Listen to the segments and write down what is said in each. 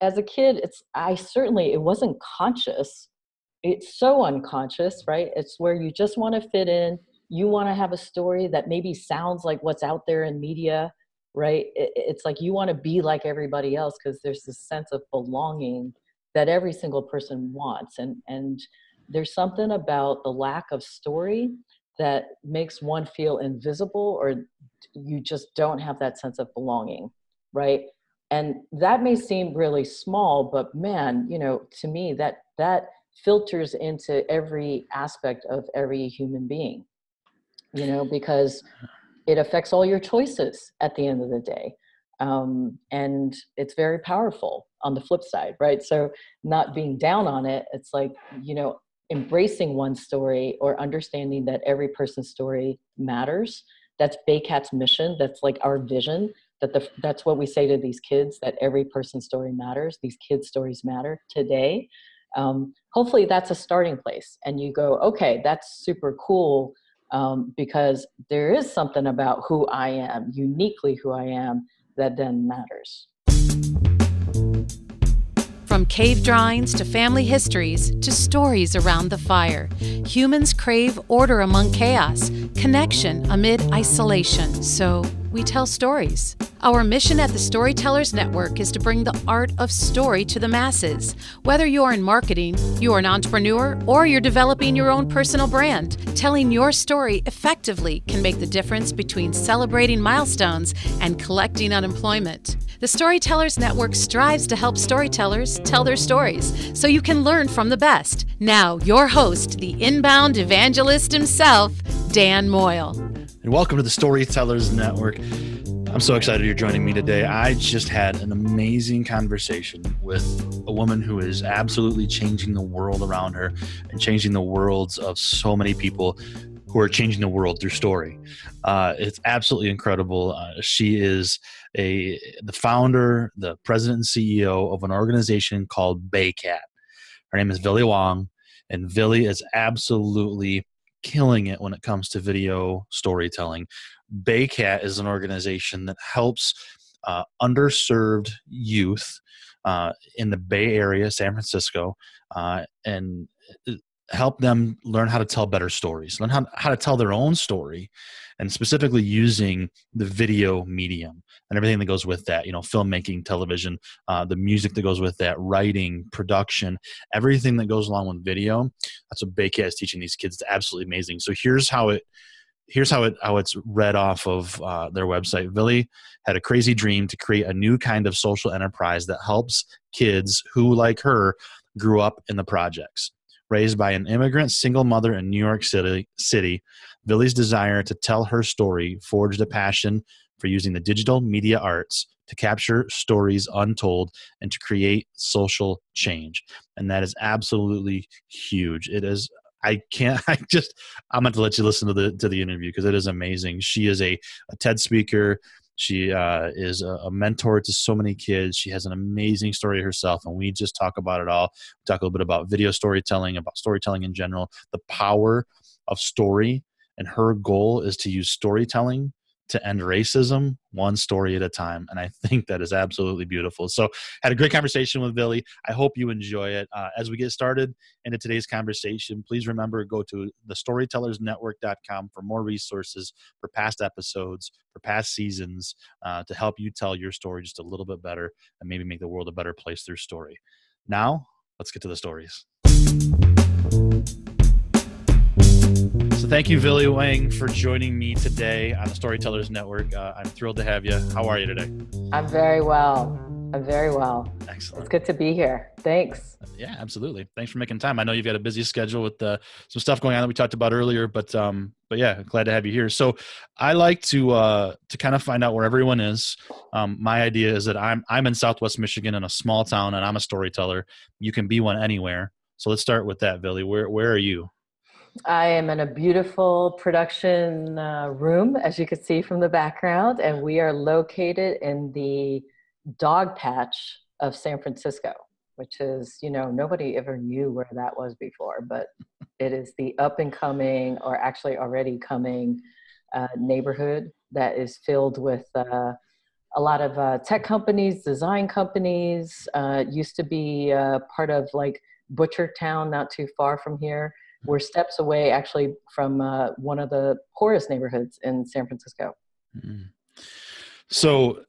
as a kid, it's I certainly it wasn't conscious. It's so unconscious, right? It's where you just want to fit in. You want to have a story that maybe sounds like what's out there in media, right? It, it's like you want to be like everybody else because there's this sense of belonging that every single person wants, and and there's something about the lack of story that makes one feel invisible or you just don't have that sense of belonging right and that may seem really small but man you know to me that that filters into every aspect of every human being you know because it affects all your choices at the end of the day. Um, and it's very powerful on the flip side right? So not being down on it it's like you know embracing one story or understanding that every person's story matters. That's baycat's mission. That's like our vision that the, that's what we say to these kids that every person's story matters these kids stories matter today um, hopefully that's a starting place and you go okay that's super cool um, because there is something about who i am uniquely who i am that then matters from cave drawings to family histories to stories around the fire, humans crave order among chaos, connection amid isolation. So we tell stories. Our mission at the Storytellers Network is to bring the art of story to the masses. Whether you're in marketing, you're an entrepreneur, or you're developing your own personal brand, telling your story effectively can make the difference between celebrating milestones and collecting unemployment. The Storytellers Network strives to help storytellers tell their stories so you can learn from the best. Now, your host, the inbound evangelist himself, Dan Moyle. And welcome to the Storytellers Network. I'm so excited you're joining me today. I just had an amazing conversation with a woman who is absolutely changing the world around her and changing the worlds of so many people who are changing the world through story. Uh, it's absolutely incredible. Uh, she is a the founder, the president and CEO of an organization called Baycat. Her name is Villy Wang, and Villy is absolutely killing it when it comes to video storytelling. Baycat is an organization that helps uh, underserved youth uh, in the Bay Area, San Francisco, uh, and uh, help them learn how to tell better stories, learn how, how to tell their own story, and specifically using the video medium and everything that goes with that you know filmmaking television uh, the music that goes with that writing production everything that goes along with video that's what Baycat is teaching these kids it's absolutely amazing so here's how it here's how it how it's read off of uh, their website. Villy had a crazy dream to create a new kind of social enterprise that helps kids who, like her, grew up in the projects. Raised by an immigrant single mother in New York City, City, Villy's desire to tell her story forged a passion for using the digital media arts to capture stories untold and to create social change. And that is absolutely huge. It is I can't. I just. I'm going to let you listen to the to the interview because it is amazing. She is a, a TED speaker. She uh, is a, a, mentor to so many kids. She has an amazing story herself, and we just talk about it all. We talk a little bit about video storytelling, about storytelling in general, the power of story, and her goal is to use storytelling to end racism one story at a time and i think that is absolutely beautiful. So had a great conversation with Villy i hope you enjoy it. Uh, as we get started into today's conversation please remember go to the storytellersnetwork.com for more resources for past episodes for past seasons uh, to help you tell your story just a little bit better and maybe make the world a better place through story. Now let's get to the stories thank you, Villy Wang, for joining me today on the Storytellers Network. Uh, I'm thrilled to have you. How are you today? I'm very well. I'm very well. Excellent. It's good to be here. Thanks. Yeah, absolutely. Thanks for making time. I know you've got a busy schedule with uh, some stuff going on that we talked about earlier, but um, but yeah, glad to have you here. So I like to uh, to kind of find out where everyone is. Um, my idea is that I'm I'm in Southwest Michigan in a small town, and I'm a storyteller. You can be one anywhere. So let's start with that, Villy. Where where are you? I am in a beautiful production uh, room, as you can see from the background, and we are located in the Dogpatch of San Francisco, which is, you know, nobody ever knew where that was before, but it is the up and coming, or actually already coming, uh, neighborhood that is filled with uh, a lot of uh, tech companies, design companies. Uh, used to be uh, part of like Butchertown, not too far from here. We're steps away, actually, from uh, one of the poorest neighborhoods in San Francisco. Mm-hmm. So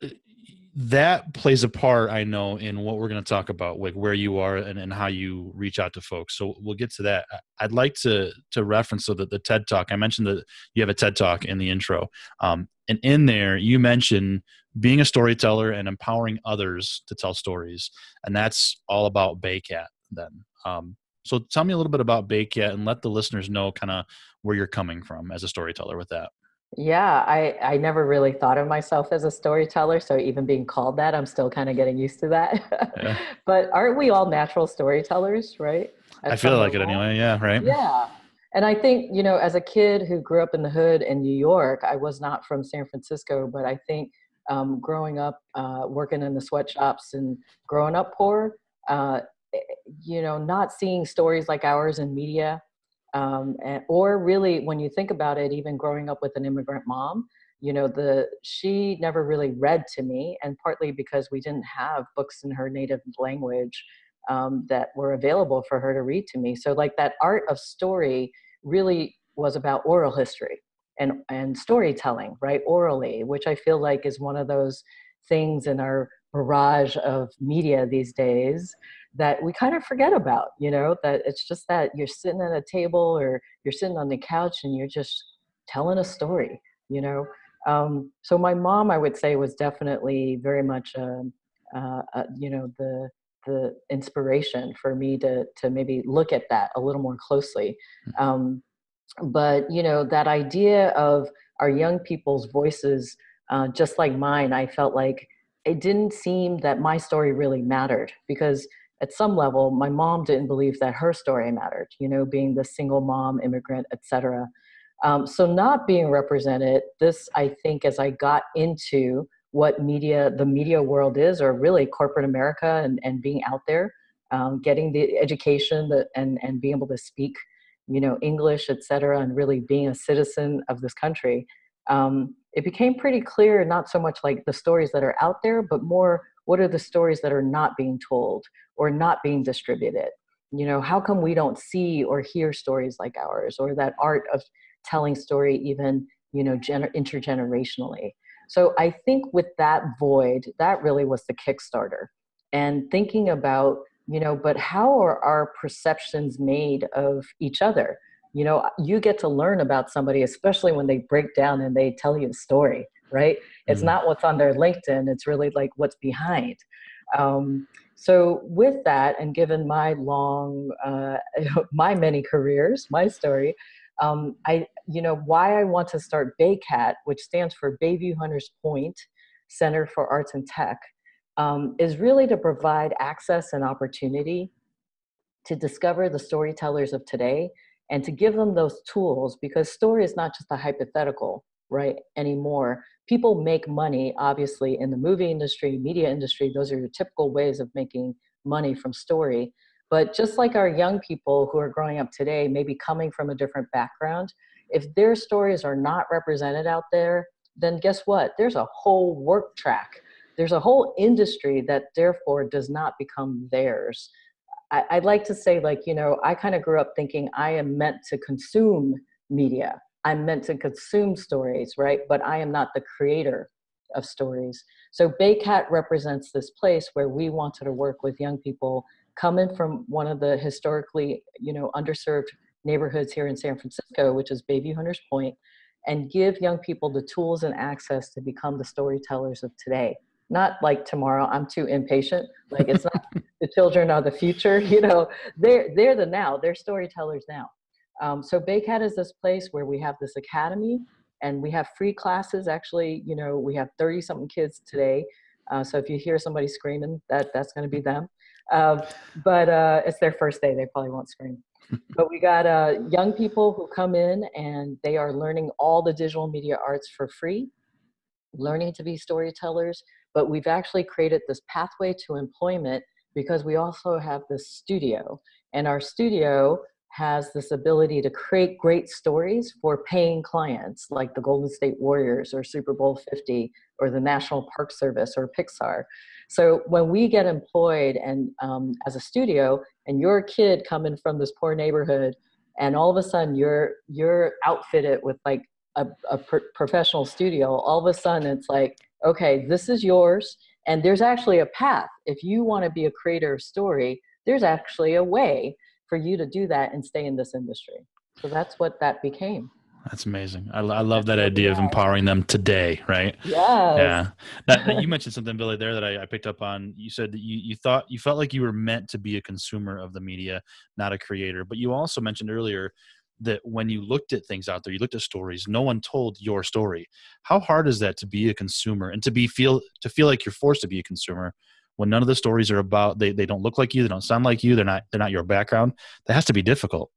that plays a part, I know, in what we're going to talk about, like where you are and, and how you reach out to folks. So we'll get to that. I'd like to to reference so that the TED Talk. I mentioned that you have a TED Talk in the intro, um, and in there you mention being a storyteller and empowering others to tell stories, and that's all about Baycat. Then, um, so tell me a little bit about Baycat and let the listeners know kind of where you're coming from as a storyteller with that. Yeah, I, I never really thought of myself as a storyteller. So even being called that, I'm still kind of getting used to that. Yeah. but aren't we all natural storytellers, right? At I feel like it anyway. Yeah, right. Yeah. And I think, you know, as a kid who grew up in the hood in New York, I was not from San Francisco, but I think um, growing up, uh, working in the sweatshops and growing up poor, uh, you know, not seeing stories like ours in media um, and, or really when you think about it even growing up with an immigrant mom you know the she never really read to me and partly because we didn't have books in her native language um, that were available for her to read to me. So like that art of story really was about oral history and and storytelling right orally which i feel like is one of those things in our barrage of media these days that we kind of forget about, you know, that it's just that you're sitting at a table or you're sitting on the couch and you're just telling a story, you know. Um, so my mom, I would say, was definitely very much, uh, uh, uh, you know, the the inspiration for me to to maybe look at that a little more closely. Hmm. Um, but you know, that idea of our young people's voices, uh, just like mine, I felt like it didn't seem that my story really mattered because at some level my mom didn't believe that her story mattered you know being the single mom immigrant etc um, so not being represented this i think as i got into what media the media world is or really corporate america and, and being out there um, getting the education that, and, and being able to speak you know english etc and really being a citizen of this country um, it became pretty clear not so much like the stories that are out there but more what are the stories that are not being told or not being distributed? You know how come we don't see or hear stories like ours or that art of telling story even you know gener- intergenerationally? So i think with that void that really was the kickstarter. And thinking about you know but how are our perceptions made of each other? You know you get to learn about somebody especially when they break down and they tell you a story right it's mm-hmm. not what's on their linkedin it's really like what's behind um, so with that and given my long uh, my many careers my story um, i you know why i want to start baycat which stands for bayview hunters point center for arts and tech um, is really to provide access and opportunity to discover the storytellers of today and to give them those tools because story is not just a hypothetical right anymore people make money obviously in the movie industry media industry. Those are your typical ways of making money from story. But just like our young people who are growing up today maybe coming from a different background if their stories are not represented out there then guess what? There's a whole work track. There's a whole industry that therefore does not become theirs. I, would like to say like you know i kind of grew up thinking i am meant to consume media I'm meant to consume stories, right? But I am not the creator of stories. So Baycat represents this place where we wanted to work with young people coming from one of the historically, you know, underserved neighborhoods here in San Francisco, which is Bayview Hunters Point, and give young people the tools and access to become the storytellers of today. Not like tomorrow. I'm too impatient. Like it's not the children are the future. You know, they're they're the now. They're storytellers now. Um, so Baycat is this place where we have this academy and we have free classes. Actually, you know, we have 30 something kids today. Uh, so if you hear somebody screaming, that that's going to be them. Uh, but uh, it's their first day. They probably won't scream. but we got uh, young people who come in and they are learning all the digital media arts for free, learning to be storytellers. But we've actually created this pathway to employment because we also have this studio. And our studio has this ability to create great stories for paying clients like the Golden State Warriors or Super Bowl 50 or the National Park Service or Pixar. So when we get employed and um, as a studio, and you're a kid coming from this poor neighborhood, and all of a sudden you're you're outfitted with like a, a professional studio, all of a sudden it's like, okay, this is yours, and there's actually a path. If you want to be a creator of story, there's actually a way for you to do that and stay in this industry. So that's what that became. That's amazing. I, I love that idea of empowering them today, right? Yeah. Yeah. That, you mentioned something, Villy, there that I, I, picked up on. You said that you, you thought you felt like you were meant to be a consumer of the media, not a creator. But you also mentioned earlier that when you looked at things out there, you looked at stories, no one told your story. How hard is that to be a consumer and to be feel to feel like you're forced to be a consumer when none of the stories are about they, they don't look like you, they don't sound like you, they're not they're not your background. That has to be difficult.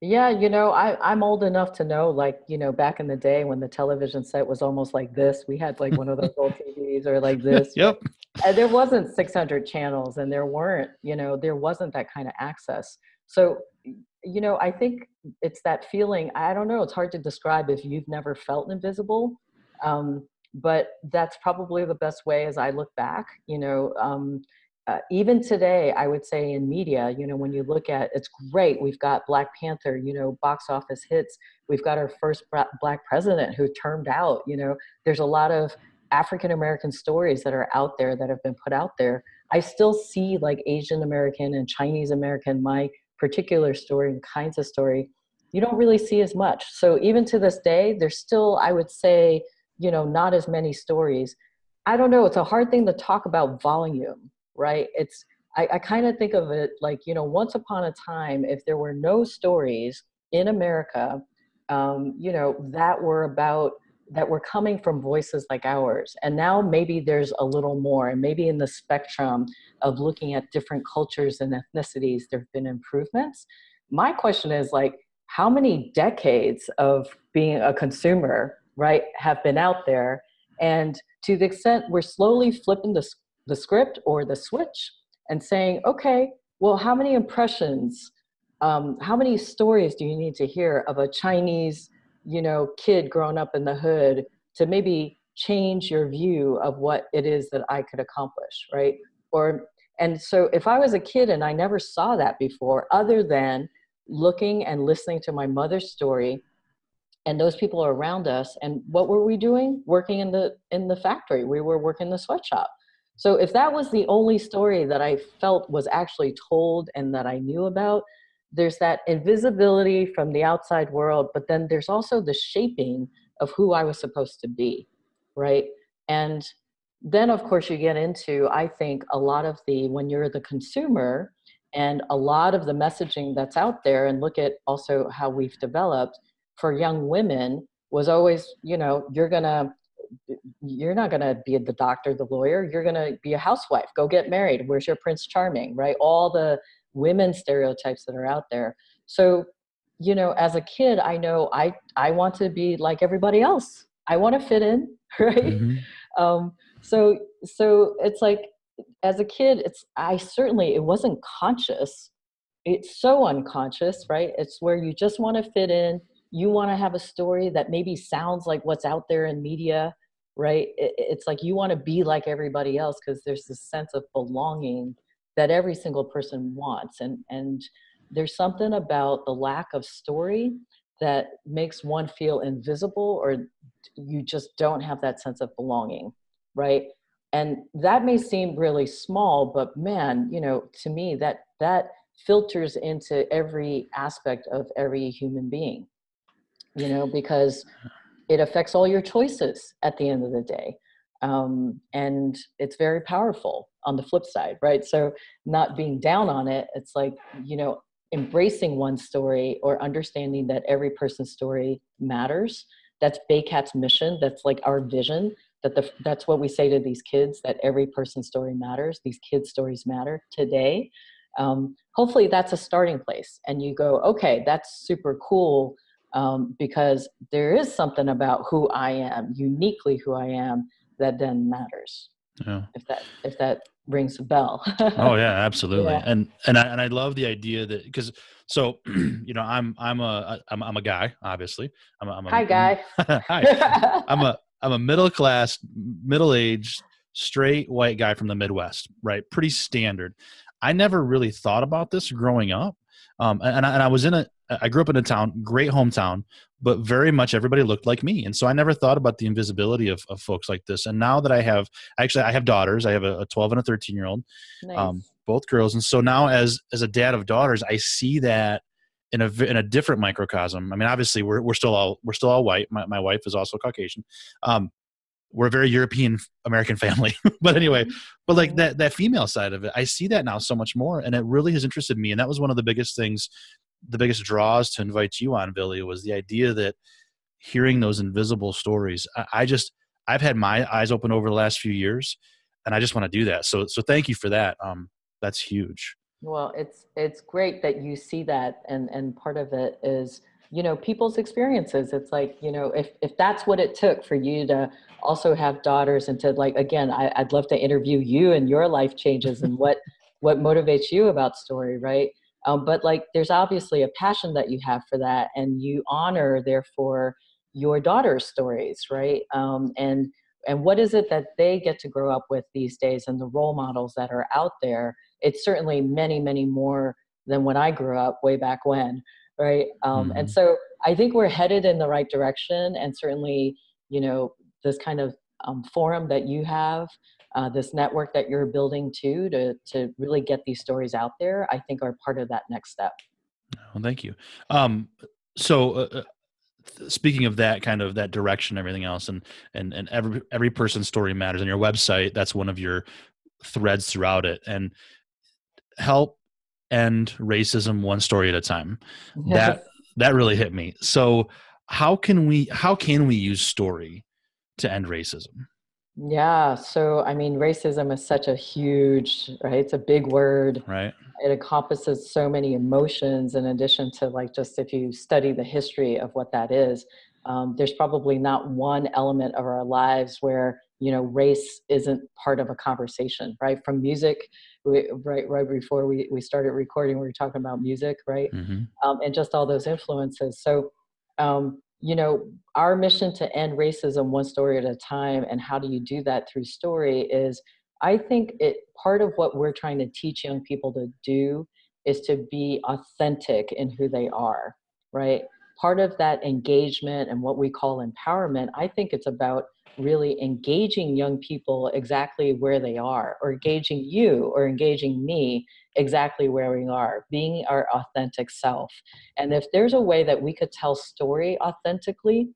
Yeah, you know, I, I'm old enough to know, like, you know, back in the day when the television set was almost like this, we had like one of those old TVs or like this. yep. And there wasn't 600 channels and there weren't, you know, there wasn't that kind of access. So, you know, I think it's that feeling, I don't know, it's hard to describe if you've never felt invisible. Um, but that's probably the best way as I look back, you know, um, uh, even today, I would say in media, you know, when you look at it's great, we've got Black Panther, you know, box office hits. We've got our first black president who turned out, you know, there's a lot of African American stories that are out there that have been put out there. I still see like Asian American and Chinese American, my particular story and kinds of story, you don't really see as much. So even to this day, there's still, I would say, you know, not as many stories. I don't know, it's a hard thing to talk about volume right? It's I, I kind of think of it like you know, once upon a time, if there were no stories in America, um, you know, that were about that were coming from voices like ours. And now maybe there's a little more, and maybe in the spectrum of looking at different cultures and ethnicities, there have been improvements. My question is like, how many decades of being a consumer, right, have been out there? And to the extent we're slowly flipping the, the script or the switch and saying, okay, well, how many impressions, um, how many stories do you need to hear of a Chinese, you know, kid growing up in the hood to maybe change your view of what it is that I could accomplish, right? Or and so if I was a kid and I never saw that before, other than looking and listening to my mother's story and those people are around us and what were we doing? Working in the in the factory. We were working the sweatshop. So if that was the only story that I felt was actually told and that I knew about, there's that invisibility from the outside world, but then there's also the shaping of who I was supposed to be, right? And then, of course, you get into, I think, a lot of the, when you're the consumer, and a lot of the messaging that's out there, and look at also how we've developed for young women, was always, you know, you're gonna you're not going to be the doctor, the lawyer. You're going to be a housewife. Go get married. Where's your Prince Charming, right? All the women stereotypes that are out there. So, you know, as a kid, I know I I want to be like everybody else. I want to fit in, right? Mm-hmm. Um, so so it's like as a kid, it's I certainly it wasn't conscious. It's so unconscious, right? It's where you just want to fit in. You want to have a story that maybe sounds like what's out there in media right? It, it's like you want to be like everybody else because there's this sense of belonging that every single person wants and and there's something about the lack of story that makes one feel invisible or you just don't have that sense of belonging right? And that may seem really small but man you know to me that that filters into every aspect of every human being you know because it affects all your choices at the end of the day. Um, and it's very powerful on the flip side, right? So, not being down on it, it's like, you know, embracing one story or understanding that every person's story matters. That's BayCat's mission. That's like our vision. That the, that's what we say to these kids that every person's story matters. These kids' stories matter today. Um, hopefully, that's a starting place. And you go, okay, that's super cool um, because there is something about who I am, uniquely who I am, that then matters. Yeah. If that if that rings a bell. oh yeah, absolutely. Yeah. And and I and I love the idea that because so you know I'm I'm a I'm, I'm a guy obviously. I'm a, I'm a hi guy. hi. I'm a I'm a middle class, middle aged, straight white guy from the Midwest, right? Pretty standard. I never really thought about this growing up. Um, and, I, and I was in a, I grew up in a town, great hometown, but very much everybody looked like me. And so I never thought about the invisibility of, of folks like this. And now that I have, actually, I have daughters. I have a, a 12 and a 13 year old, nice. um, both girls. And so now as, as a dad of daughters, I see that in a, in a different microcosm. I mean, obviously we're, we're still all, we're still all white. My, my wife is also Caucasian. Um, we're a very European American family. but anyway, mm-hmm. but like that that female side of it, I see that now so much more, and it really has interested me. And that was one of the biggest things, the biggest draws to invite you on, Villy, was the idea that hearing those invisible stories. I, I just I've had my eyes open over the last few years, and I just want to do that. So so thank you for that. Um, that's huge. Well, it's it's great that you see that, and and part of it is you know people's experiences it's like you know if if that's what it took for you to also have daughters and to like again I, i'd love to interview you and your life changes and what what motivates you about story right um, but like there's obviously a passion that you have for that and you honor therefore your daughter's stories right? Um, and and what is it that they get to grow up with these days and the role models that are out there? It's certainly many many more than when i grew up way back when right? Um, mm-hmm. and so i think we're headed in the right direction and certainly you know this kind of um, forum that you have uh, this network that you're building too to to really get these stories out there i think are part of that next step well thank you um, so uh, uh speaking of that kind of that direction everything else and and and every every person's story matters and your website that's one of your threads throughout it and help end racism one story at a time. That that really hit me. So how can we how can we use story to end racism? Yeah, so I mean racism is such a huge, right? It's a big word. Right. It encompasses so many emotions in addition to like just if you study the history of what that is. Um, there's probably not one element of our lives where you know race isn't part of a conversation right from music we, right right before we, we started recording we were talking about music right mm-hmm. um, and just all those influences so um, you know our mission to end racism one story at a time and how do you do that through story is i think it part of what we're trying to teach young people to do is to be authentic in who they are right? Part of that engagement and what we call empowerment i think it's about really engaging young people exactly where they are, or engaging you or engaging me exactly where we are, being our authentic self. And if there's a way that we could tell story authentically,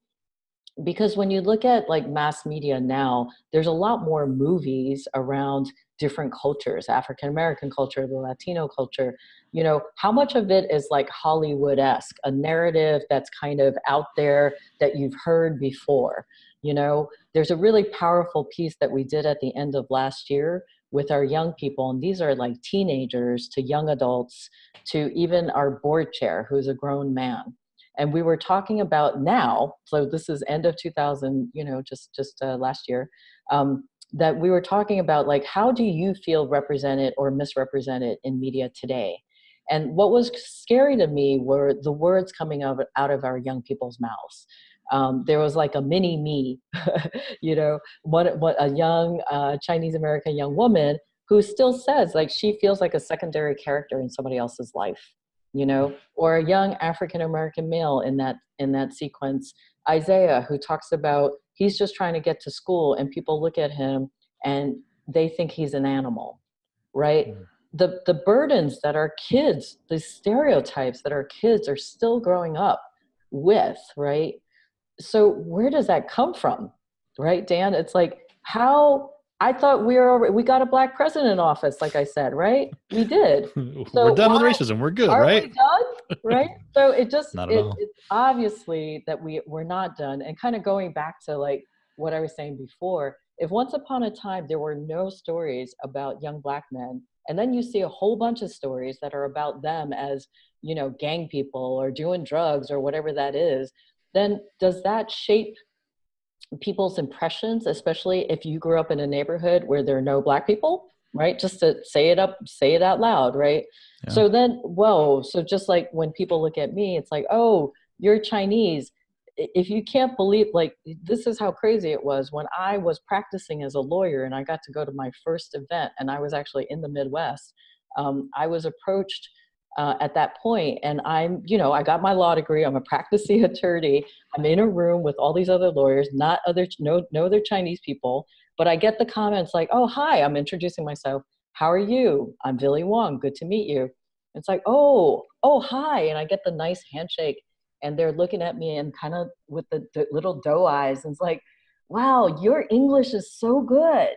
because when you look at like mass media now, there's a lot more movies around different cultures, African American culture, the Latino culture. You know, how much of it is like Hollywood esque, a narrative that's kind of out there that you've heard before? You know, there's a really powerful piece that we did at the end of last year with our young people, and these are like teenagers to young adults to even our board chair, who's a grown man. And we were talking about now, so this is end of 2000, you know, just just uh, last year, um, that we were talking about like how do you feel represented or misrepresented in media today? And what was scary to me were the words coming out of, out of our young people's mouths um, there was like a mini me, you know, what what a young uh, Chinese American young woman who still says like she feels like a secondary character in somebody else's life, you know, or a young African American male in that in that sequence, Isaiah, who talks about he's just trying to get to school and people look at him and they think he's an animal, right? Mm. The, the burdens that our kids, the stereotypes that our kids are still growing up with, right? So where does that come from right dan? It's like how i thought we were we got a black president in office like i said right? We did. So we're done why, with racism. We're good right we done? right? So it just it, it's obviously that we we're not done. And kind of going back to like what i was saying before if once upon a time there were no stories about young black men and then you see a whole bunch of stories that are about them as you know gang people or doing drugs or whatever that is then does that shape people's impressions, especially if you grew up in a neighborhood where there are no black people, right? Just to say it up, say it out loud, right? Yeah. So then, whoa. So just like when people look at me, it's like, oh, you're Chinese. if you can't believe like this is how crazy it was when i was practicing as a lawyer and i got to go to my first event and i was actually in the midwest um, i was approached uh, at that point and i'm you know i got my law degree i'm a practicing attorney i'm in a room with all these other lawyers not other no no other chinese people but i get the comments like oh hi i'm introducing myself. How are you? I'm Villy Wang good to meet you. It's like oh oh hi and i get the nice handshake and they're looking at me and kind of with the, the little doe eyes and it's like wow your english is so good.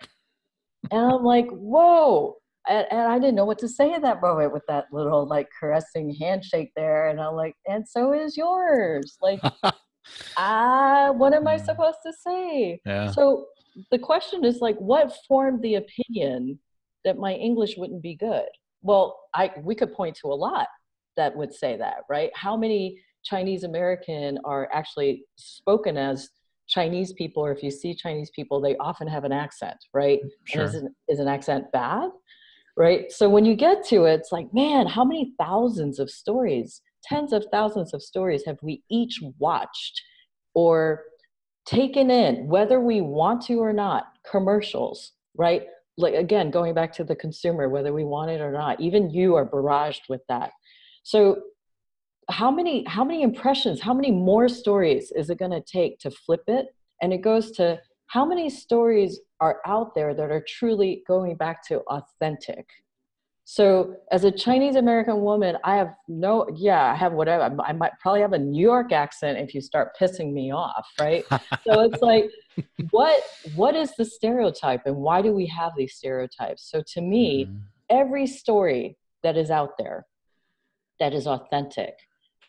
And i'm like whoa and, and, I didn't know what to say in that moment with that little like caressing handshake there. And I'm like, and so is yours. Like, ah, what am I supposed to say? Yeah. So the question is like, what formed the opinion that my English wouldn't be good? Well, I we could point to a lot that would say that, right? How many Chinese American are actually spoken as Chinese people, or if you see Chinese people, they often have an accent, right? Sure. And is an, is an accent bad? Right? So when you get to it, it's like, man, how many thousands of stories, tens of thousands of stories have we each watched or taken in, whether we want to or not, commercials, right? Like again, going back to the consumer, whether we want it or not, even you are barraged with that. So how many how many impressions, how many more stories is it going to take to flip it? And it goes to how many stories are out there that are truly going back to authentic? So as a chinese american woman i have no yeah i have whatever i might probably have a new york accent if you start pissing me off right? So it's like what what is the stereotype and why do we have these stereotypes? So to me mm-hmm. every story that is out there that is authentic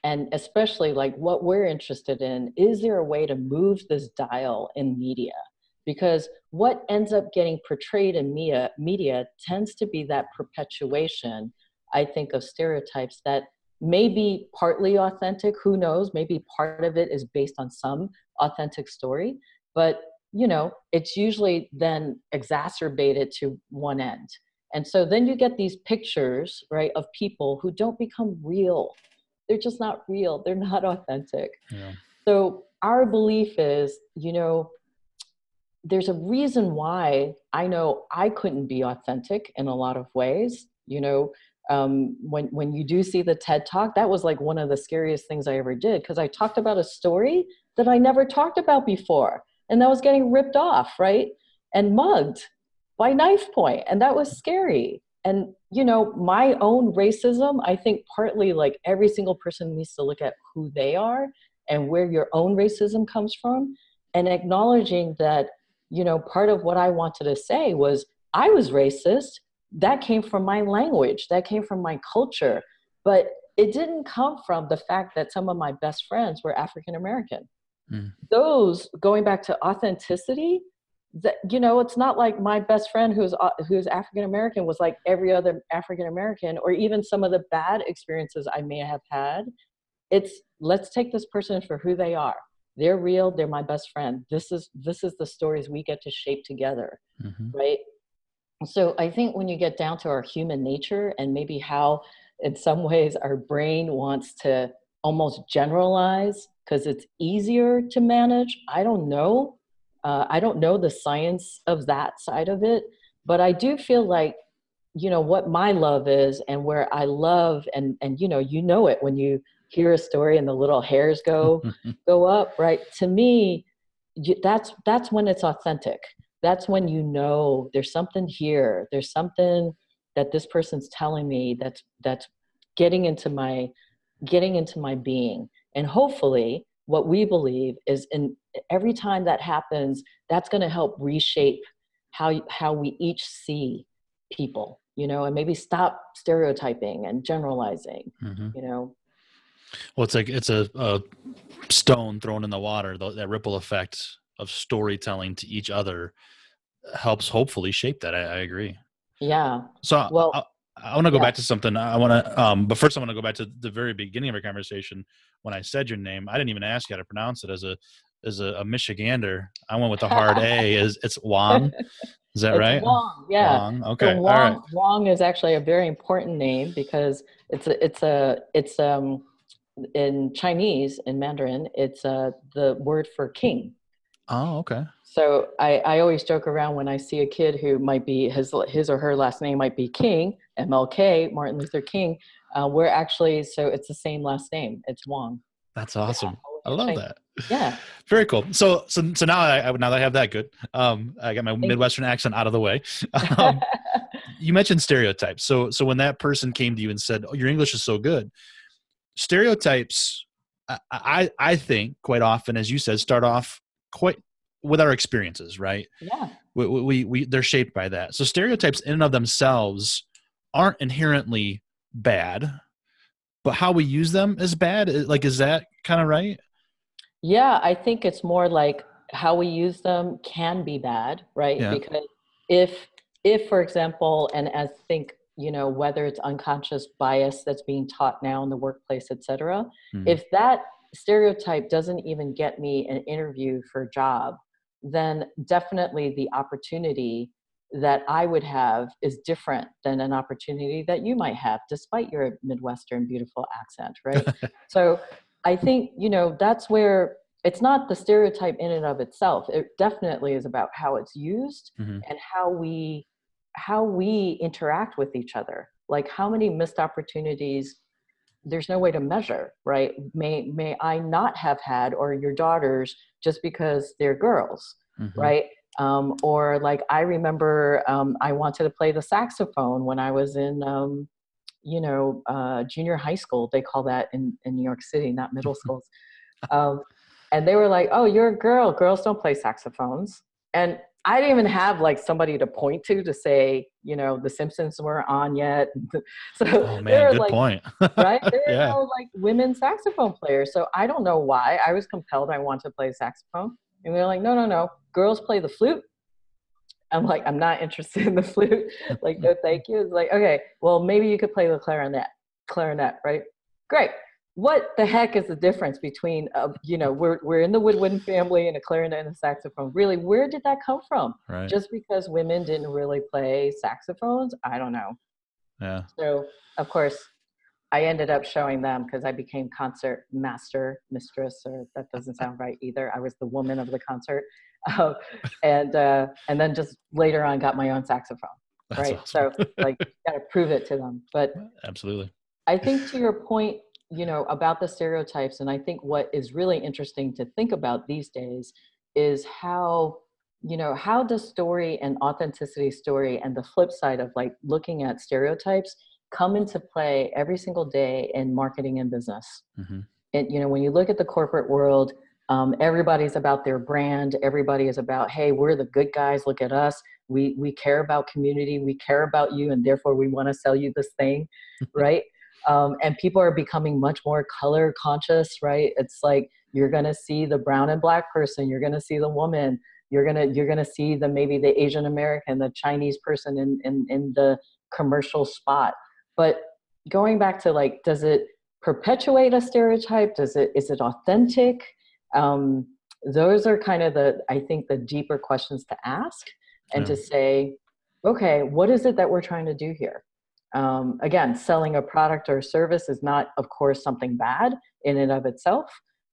and especially like what we're interested in is there a way to move this dial in media? Because what ends up getting portrayed in media, media tends to be that perpetuation i think of stereotypes that may be partly authentic who knows? Maybe part of it is based on some authentic story but you know it's usually then exacerbated to one end. And so then you get these pictures right of people who don't become real they're just not real they're not authentic yeah. so our belief is you know there's a reason why i know i couldn't be authentic in a lot of ways you know um, when when you do see the ted talk that was like one of the scariest things i ever did because i talked about a story that i never talked about before and that was getting ripped off right and mugged by knife point and that was scary and you know my own racism i think partly like every single person needs to look at who they are and where your own racism comes from and acknowledging that you know part of what i wanted to say was i was racist. That came from my language. That came from my culture. But it didn't come from the fact that some of my best friends were african american. Mm. those going back to authenticity that you know it's not like my best friend who's uh, who's african american was like every other african american or even some of the bad experiences i may have had. It's let's take this person for who they are. They're real they're my best friend. This is this is the stories we get to shape together mm-hmm. right? So i think when you get down to our human nature and maybe how in some ways our brain wants to almost generalize because it's easier to manage i don't know uh, I don't know the science of that side of it, but I do feel like, you know, what my love is and where I love and and you know, you know it when you hear a story and the little hairs go go up, right? To me, that's that's when it's authentic. That's when you know there's something here. There's something that this person's telling me that's that's getting into my getting into my being. And hopefully what we believe is in every time that happens that's going to help reshape how how we each see people you know and maybe stop stereotyping and generalizing mm-hmm. you know? Well it's like it's a, a stone thrown in the water that ripple effect of storytelling to each other helps hopefully shape that i, I agree. Yeah. So well i, I want to go yeah. back to something i want to um but first i want to go back to the very beginning of our conversation when I said your name, I didn't even ask you how to pronounce it as a as a, a Michigander. I went with the hard A. Is it's Wong? Is that it's right? Wong, yeah. Wong. Okay. So Wong, All right. Wong is actually a very important name because it's a it's a it's um in Chinese, in Mandarin, it's uh, the word for king. Oh, okay. So I, I always joke around when I see a kid who might be his his or her last name might be King, MLK, Martin Luther King. Uh, we're actually so it's the same last name. It's Wong. That's awesome. Yeah, I love that. Yeah. Very cool. So so so now I now that I have that good, um, I got my Thank Midwestern you. accent out of the way. Um, you mentioned stereotypes. So so when that person came to you and said, "Oh, your English is so good," stereotypes. I, I, I think quite often, as you said, start off quite with our experiences, right? Yeah. We, we, we, they're shaped by that. So stereotypes in and of themselves aren't inherently bad, but how we use them is bad. Like, is that kind of right? Yeah, I think it's more like how we use them can be bad, right? Yeah. Because if, if for example, and as think you know whether it's unconscious bias that's being taught now in the workplace et cetera mm-hmm. if that stereotype doesn't even get me an interview for a job, then definitely the opportunity that I would have is different than an opportunity that you might have, despite your Midwestern beautiful accent, right? so I think, you know, that's where it's not the stereotype in and of itself. It definitely is about how it's used mm-hmm. and how we how we interact with each other. Like how many missed opportunities there's no way to measure right may may i not have had or your daughters just because they're girls mm-hmm. right um, or like i remember um, i wanted to play the saxophone when i was in um, you know uh, junior high school they call that in, in new york city not middle schools um, and they were like oh you're a girl girls don't play saxophones and I didn't even have like somebody to point to to say, you know, the Simpsons weren't on yet. so oh man, good like, point. right? There yeah. are no like women saxophone players. So I don't know why. I was compelled I want to play saxophone. And they're like, no, no, no. Girls play the flute. I'm like, I'm not interested in the flute. like, no, thank you. It's like, okay, well, maybe you could play the clarinet. Clarinet, right? Great what the heck is the difference between uh, you know we're, we're in the woodwind family and a clarinet and a saxophone really where did that come from right. just because women didn't really play saxophones i don't know yeah so of course i ended up showing them because i became concert master mistress or that doesn't sound right either. I was the woman of the concert. Uh, and uh, and then just later on got my own saxophone That's right? awesome. so like gotta prove it to them. But absolutely. I think to your point you know about the stereotypes and i think what is really interesting to think about these days is how you know how does story and authenticity story and the flip side of like looking at stereotypes come into play every single day in marketing and business. Mm-hmm. and you know when you look at the corporate world um, everybody's about their brand. Everybody is about hey we're the good guys. Look at us. We we care about community. We care about you and therefore we want to sell you this thing right? Um, and people are becoming much more color conscious right? It's like you're going to see the brown and black person. You're going to see the woman. You're going to you're going to see the maybe the asian american the chinese person in, in in the commercial spot but going back to like does it perpetuate a stereotype does it is it authentic um, those are kind of the i think the deeper questions to ask and yeah. to say okay what is it that we're trying to do here um, again, selling a product or service is not, of course, something bad in and of itself.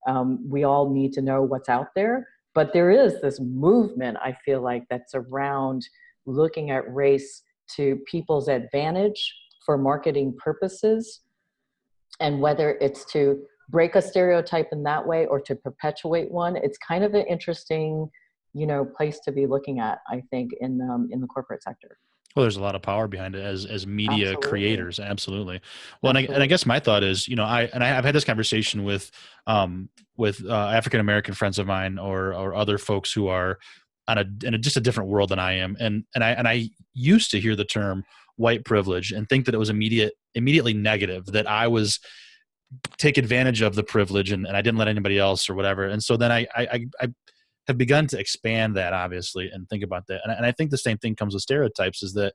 Um, we all need to know what's out there, but there is this movement, I feel like, that's around looking at race to people's advantage for marketing purposes. And whether it's to break a stereotype in that way or to perpetuate one, it's kind of an interesting, you know, place to be looking at, I think, in, um, in the corporate sector. Well, there's a lot of power behind it as as media absolutely. creators. Absolutely. Well, absolutely. And, I, and I guess my thought is, you know, I and I, have had this conversation with um with uh, African American friends of mine or or other folks who are on a in a, just a different world than I am, and and I and I used to hear the term white privilege and think that it was immediate immediately negative that I was take advantage of the privilege and, and I didn't let anybody else or whatever. And so then I I, I have begun to expand that obviously and think about that and, and i think the same thing comes with stereotypes is that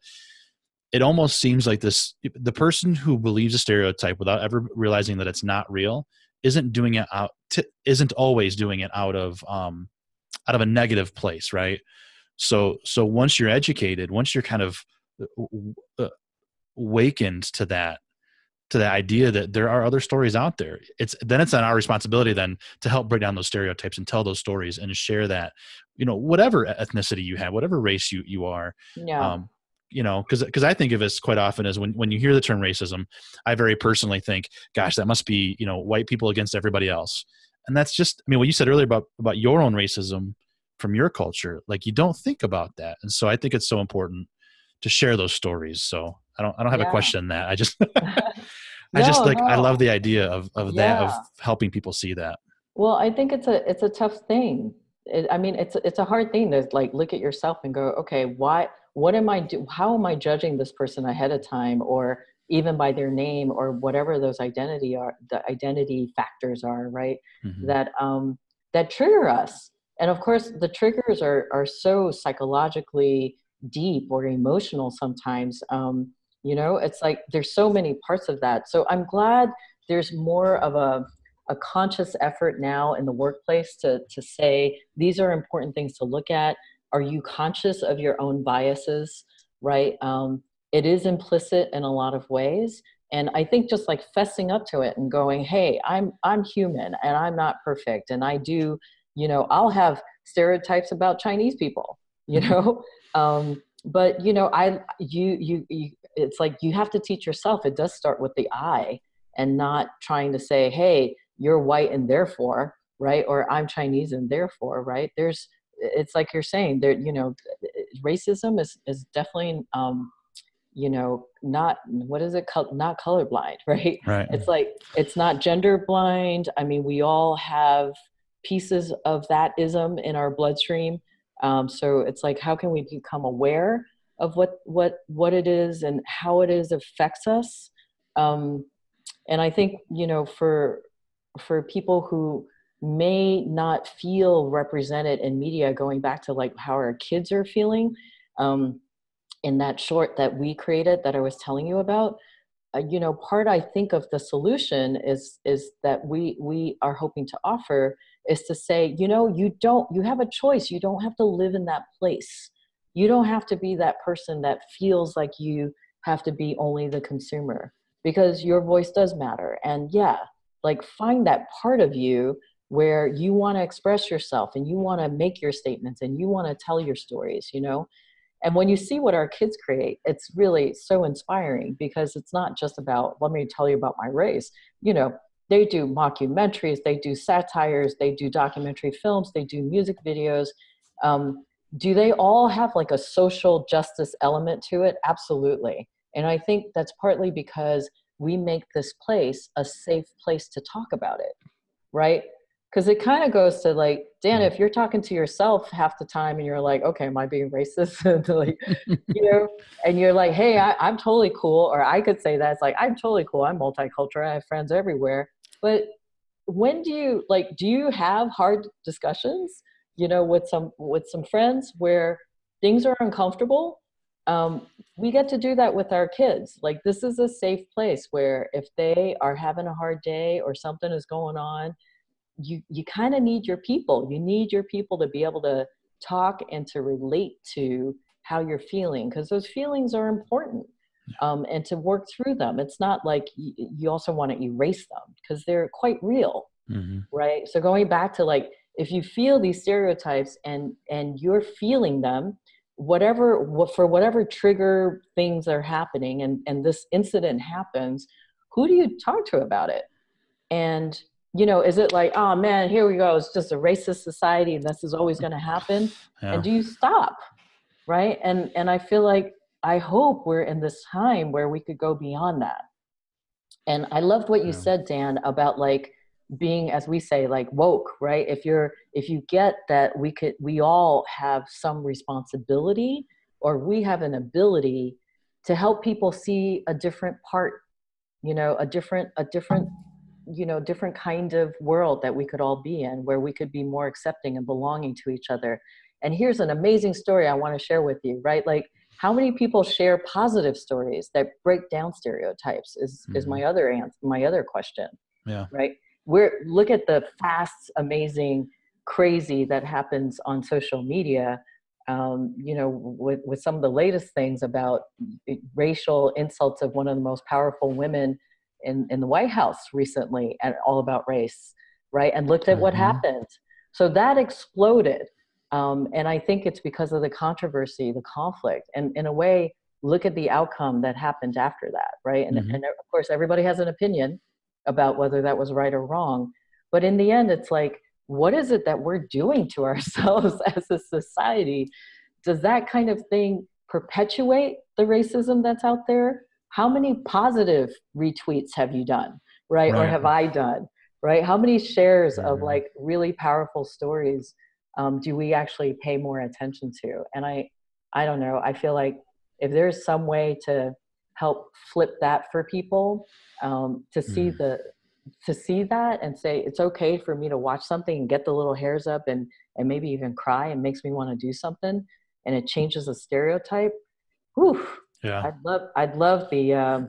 it almost seems like this the person who believes a stereotype without ever realizing that it's not real isn't doing it out to, isn't always doing it out of um out of a negative place right so so once you're educated once you're kind of uh, awakened to that to the idea that there are other stories out there. It's then it's on our responsibility then to help break down those stereotypes and tell those stories and share that you know whatever ethnicity you have whatever race you you are yeah. um, you know because because i think of this quite often as when when you hear the term racism i very personally think gosh that must be you know white people against everybody else. And that's just i mean what you said earlier about about your own racism from your culture like you don't think about that. And so i think it's so important to share those stories so i don't i don't have Yeah. a question on that i just i No, just like i love the idea of of that of helping people see that Well, I think it's a it's a tough thing. It, I mean, it's it's a hard thing to like look at yourself and go, okay, why? What am I do? How am I judging this person ahead of time, or even by their name, or whatever those identity are, the identity factors are, right? Mhm. That um that trigger us, and of course, the triggers are are so psychologically deep or emotional sometimes. Um, you know, it's like there's so many parts of that. So I'm glad there's more of a a conscious effort now in the workplace to to say these are important things to look at are you conscious of your own biases right um, it is implicit in a lot of ways and i think just like fessing up to it and going hey i'm i'm human and i'm not perfect and i do you know i'll have stereotypes about chinese people you know? Um, but you know i you, you you it's like you have to teach yourself. It does start with the i and not trying to say hey you're white and therefore right? Or i'm chinese and therefore right? There's it's like you're saying there you know racism is is definitely um you know not what is it called not colorblind right? Right. It's like it's not gender blind i mean we all have pieces of that ism in our bloodstream um, so it's like how can we become aware of what what what it is and how it is affects us? Um, and i think you know for for people who may not feel represented in media going back to like how our kids are feeling um, in that short that we created that i was telling you about uh, you know part i think of the solution is is that we we are hoping to offer is to say you know you don't you have a choice. You don't have to live in that place. You don't have to be that person that feels like you have to be only the consumer because your voice does matter. And yeah like find that part of you where you want to express yourself and you want to make your statements and you want to tell your stories you know? And when you see what our kids create it's really so inspiring because it's not just about let me tell you about my race. You know they do mockumentaries they do satires they do documentary films they do music videos. Um, do they all have like a social justice element to it? Absolutely. And i think that's partly because we make this place a safe place to talk about it right? Because it kind of goes to like dan if you're talking to yourself half the time and you're like okay am i being racist? And like you know and you're like hey I, i'm totally cool or i could say that it's like i'm totally cool i'm multicultural i have friends everywhere but when do you like do you have hard discussions you know with some with some friends where things are uncomfortable? Um, we get to do that with our kids. Like this is a safe place where if they are having a hard day or something is going on you you kind of need your people. You need your people to be able to talk and to relate to how you're feeling because those feelings are important um, and to work through them it's not like y- you also want to erase them because they're quite real Mhm. right so going back to like if you feel these stereotypes and and you're feeling them whatever what for whatever trigger things are happening and and this incident happens who do you talk to about it and you know is it like oh man here we go it's just a racist society and this is always going to happen Yeah. and do you stop right and and i feel like i hope we're in this time where we could go beyond that. And i loved what you Yeah. said dan about like being as we say like woke right? If you're if you get that we could we all have some responsibility or we have an ability to help people see a different part you know a different a different you know different kind of world that we could all be in where we could be more accepting and belonging to each other. And here's an amazing story i want to share with you right? Like how many people share positive stories that break down stereotypes is is my other answer my other question yeah right we're look at the fast amazing crazy that happens on social media um, you know with, with some of the latest things about racial insults of one of the most powerful women in, in the White House recently and all about race, right? And looked at mm-hmm. what happened. So that exploded. Um, and I think it's because of the controversy, the conflict, and in a way, look at the outcome that happened after that, right? And, mm-hmm. and of course, everybody has an opinion about whether that was right or wrong. But in the end, it's like, what is it that we're doing to ourselves as a society? Does that kind of thing perpetuate the racism that's out there? How many positive retweets have you done, right? right. Or have I done, right? How many shares mm-hmm. of like really powerful stories um, do we actually pay more attention to? And I, I don't know. I feel like if there's some way to help flip that for people, um, to see mm. the to see that and say it's okay for me to watch something and get the little hairs up and and maybe even cry and makes me want to do something and it changes a stereotype. Whew, yeah. I'd love I'd love the um,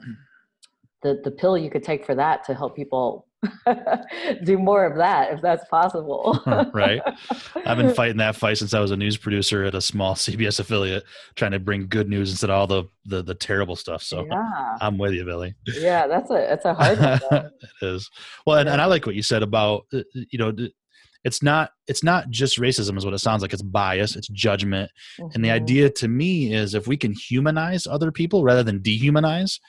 the the pill you could take for that to help people do more of that if that's possible. right. I've been fighting that fight since I was a news producer at a small CBS affiliate, trying to bring good news instead of all the the, the terrible stuff. So yeah. I'm with you, Villy. Yeah, that's a that's a hard one. it is. Well, and, and I like what you said about uh, you know it's not it's not just racism is what it sounds like it's bias it's judgment mm-hmm. and the mm-hmm. idea to me is if we can humanize other people rather than dehumanize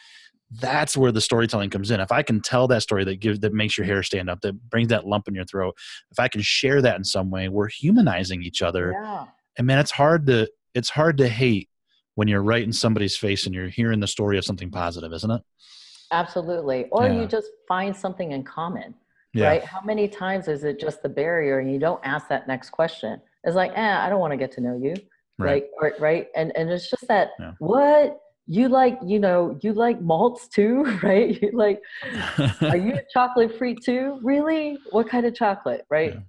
that's where the storytelling comes in. If I can tell that story that gives that makes your hair stand up, that brings that lump in your throat, if I can share that in some way, we're humanizing each other. Yeah. And man, it's hard to it's hard to hate when you're right in somebody's face and you're hearing the story of something positive, isn't it? Absolutely. Or yeah. you just find something in common. Yeah. Right? How many times is it just the barrier and you don't ask that next question? It's like, eh, I don't want to get to know you. Right. Like, or, right. And and it's just that what you like you know you like malts too right? You like are you chocolate free too? Really? What kind of chocolate right? Yeah.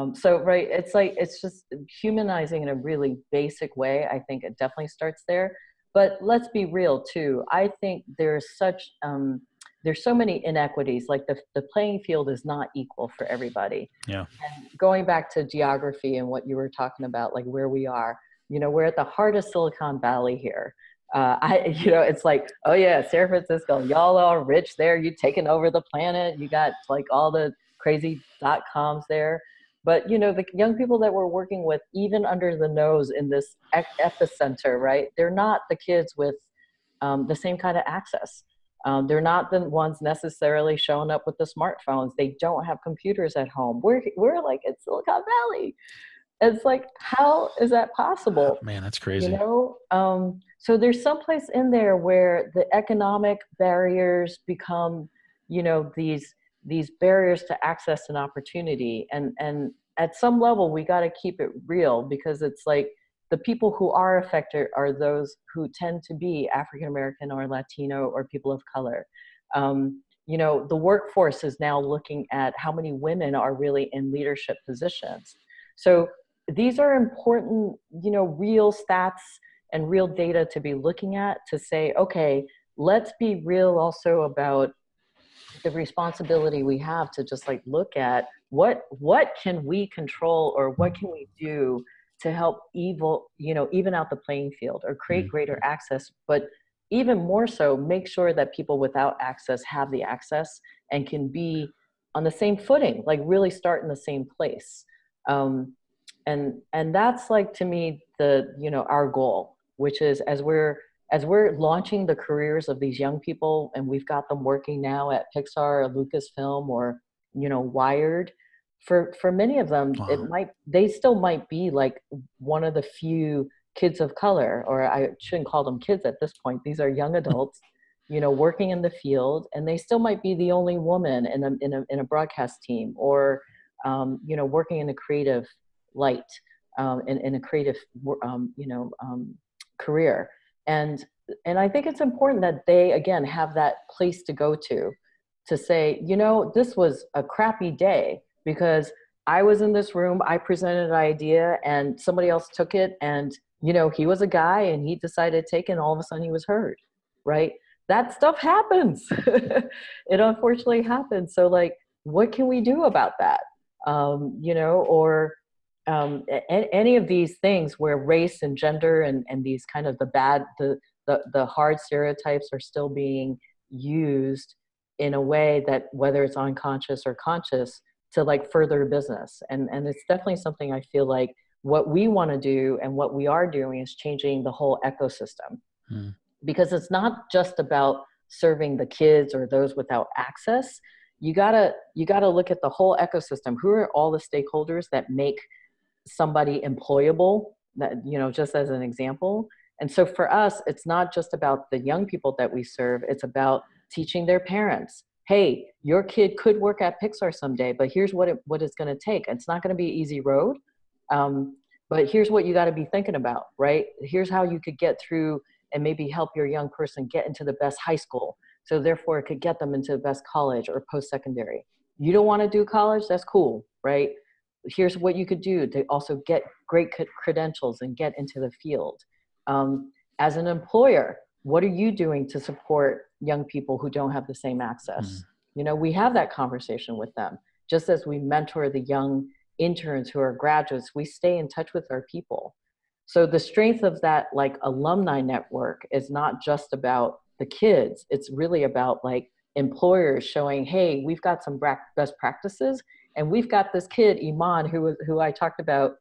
um, so right it's like it's just humanizing in a really basic way. I think it definitely starts there. But let's be real too. I think there's such um, there's so many inequities. Like the, the playing field is not equal for everybody. Yeah. And going back to geography and what you were talking about like where we are you know we're at the heart of silicon valley here uh, I, you know, it's like, oh yeah, San Francisco, y'all are rich there. You taking over the planet. You got like all the crazy dot coms there. But you know, the young people that we're working with, even under the nose in this epicenter, right? They're not the kids with um, the same kind of access. Um, they're not the ones necessarily showing up with the smartphones. They don't have computers at home. We're we're like in Silicon Valley. It's like, how is that possible? Man, that's crazy. You know, um, so there's some place in there where the economic barriers become, you know, these these barriers to access and opportunity. And and at some level we got to keep it real because it's like the people who are affected are those who tend to be African American or Latino or people of color. Um, you know, the workforce is now looking at how many women are really in leadership positions. So these are important, you know, real stats and real data to be looking at to say, okay, let's be real also about the responsibility we have to just like look at what what can we control or what can we do to help evil you know even out the playing field or create mm-hmm. greater access but even more so make sure that people without access have the access and can be on the same footing like really start in the same place um, and and that's like to me the you know our goal which is as we're as we're launching the careers of these young people and we've got them working now at pixar or lucasfilm or you know wired for for many of them wow. it might they still might be like one of the few kids of color or i shouldn't call them kids at this point these are young adults you know working in the field and they still might be the only woman in a in a, in a broadcast team or um, you know working in a creative light um, in, in a creative um, you know um, career. And and i think it's important that they again have that place to go to to say you know this was a crappy day because i was in this room i presented an idea and somebody else took it and you know he was a guy and he decided to take it and all of a sudden he was heard right? That stuff happens. It unfortunately happens. So like what can we do about that? Um, you know or um, any of these things where race and gender and, and these kind of the bad the, the the hard stereotypes are still being used in a way that whether it's unconscious or conscious to like further business. And and it's definitely something i feel like what we want to do and what we are doing is changing the whole ecosystem. Hmm. because it's not just about serving the kids or those without access. You gotta you gotta look at the whole ecosystem. Who are all the stakeholders that make somebody employable that you know just as an example. And so for us it's not just about the young people that we serve it's about teaching their parents hey your kid could work at pixar someday but here's what it what it's going to take. It's not going to be an easy road um, but here's what you got to be thinking about right? Here's how you could get through and maybe help your young person get into the best high school so therefore it could get them into the best college or post-secondary. You don't want to do college? That's cool right here's what you could do to also get great credentials and get into the field. Um, as an employer what are you doing to support young people who don't have the same access? Mm. you know we have that conversation with them. Just as we mentor the young interns who are graduates we stay in touch with our people. So the strength of that like alumni network is not just about the kids. It's really about like employers showing hey we've got some best practices and we've got this kid iman who who i talked about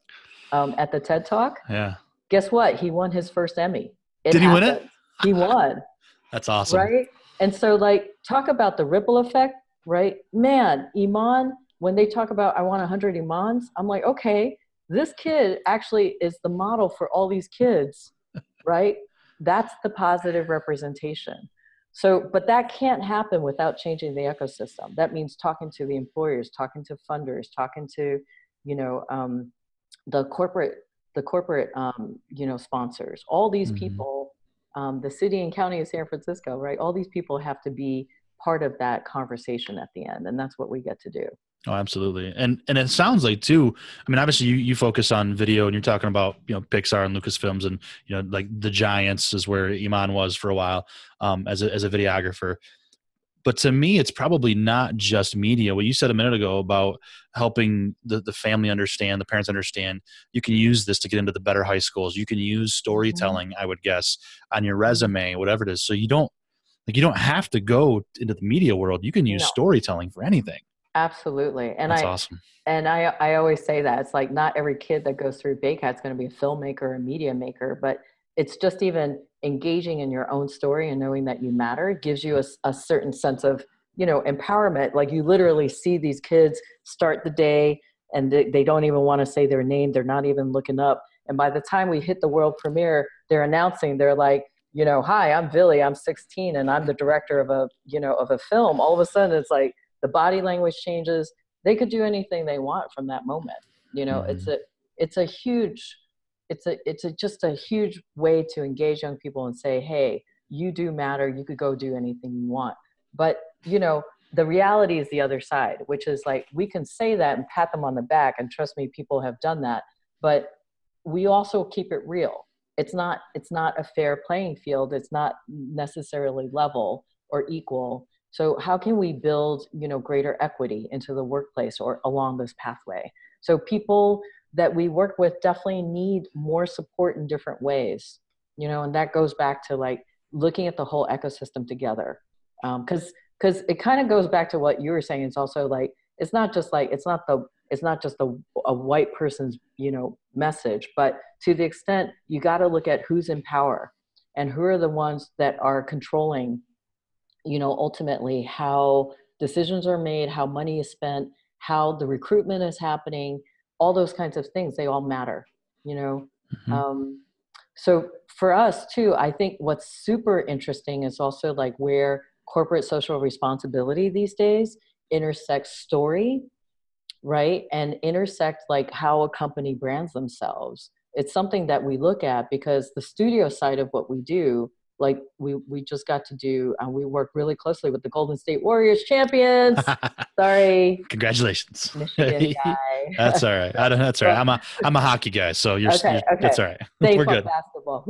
um, at the ted talk. Yeah. Guess what? He won his first emmy. It did he happened. win it? he won. That's awesome. Right? And so like talk about the ripple effect right? Man iman when they talk about i want 100 imans i'm like okay this kid actually is the model for all these kids right? That's the positive representation so but that can't happen without changing the ecosystem. That means talking to the employers talking to funders talking to you know um, the corporate the corporate um, you know sponsors. All these mm-hmm. people um, the city and county of san francisco right? All these people have to be part of that conversation at the end and that's what we get to do Oh, absolutely. And and it sounds like too. I mean, obviously you, you focus on video and you're talking about, you know, Pixar and Lucasfilms and, you know, like the Giants is where Iman was for a while um, as a as a videographer. But to me, it's probably not just media. What you said a minute ago about helping the, the family understand, the parents understand, you can use this to get into the better high schools. You can use mm-hmm. storytelling, mm-hmm. I would guess, on your resume, whatever it is. So you don't like you don't have to go into the media world. You can use no. storytelling for anything. Absolutely. And That's I awesome. And I I always say that it's like not every kid that goes through BayCat is going to be a filmmaker or a media maker, but it's just even engaging in your own story and knowing that you matter gives you a, a certain sense of you know empowerment like you literally see these kids start the day and they, they don't even want to say their name they're not even looking up and by the time we hit the world premiere they're announcing they're like you know hi i'm billy i'm 16 and i'm the director of a you know of a film all of a sudden it's like the body language changes they could do anything they want from that moment you know? Mm-hmm. it's a it's a huge it's a it's a, just a huge way to engage young people and say hey you do matter you could go do anything you want. But you know the reality is the other side which is like we can say that and pat them on the back and trust me people have done that but we also keep it real. It's not it's not a fair playing field it's not necessarily level or equal so how can we build, you know, greater equity into the workplace or along this pathway? So people that we work with definitely need more support in different ways, you know, and that goes back to like looking at the whole ecosystem together. Because um, because it kind of goes back to what you were saying. It's also like it's not just like it's not the it's not just a, a white person's you know message, but to the extent you got to look at who's in power and who are the ones that are controlling you know, ultimately how decisions are made, how money is spent, how the recruitment is happening, all those kinds of things, they all matter, you know. Mm-hmm. Um, so for us too, I think what's super interesting is also like where corporate social responsibility these days intersects story, right? And intersect like how a company brands themselves. It's something that we look at because the studio side of what we do like we we just got to do uh, we work really closely with the golden state warriors champions. Sorry. Congratulations. That's all right. I don't, that's all right. I'm a i'm a hockey guy so you're, okay, you're okay. that's all right. We're good. basketball.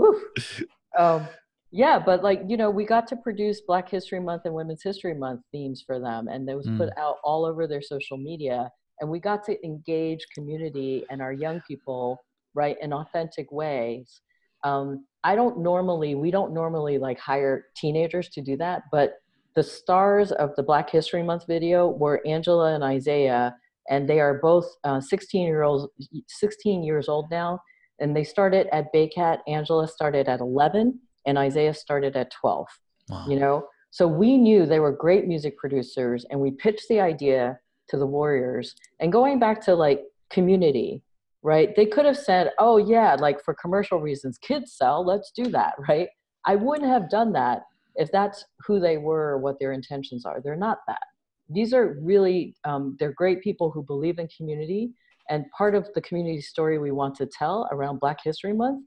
Um, yeah but like you know we got to produce black history month and women's history month themes for them and those mm. put out all over their social media and we got to engage community and our young people right in authentic ways. Um, I don't normally, we don't normally like hire teenagers to do that, but the stars of the Black History Month video were Angela and Isaiah, and they are both uh, 16 year olds, 16 years old now. And they started at Baycat. Angela started at 11, and Isaiah started at 12. Wow. You know, so we knew they were great music producers, and we pitched the idea to the Warriors. And going back to like community, right? They could have said, "Oh yeah, like for commercial reasons, kids sell. Let's do that," right? I wouldn't have done that if that's who they were, what their intentions are. They're not that. These are really, um, they're great people who believe in community. And part of the community story we want to tell around Black History Month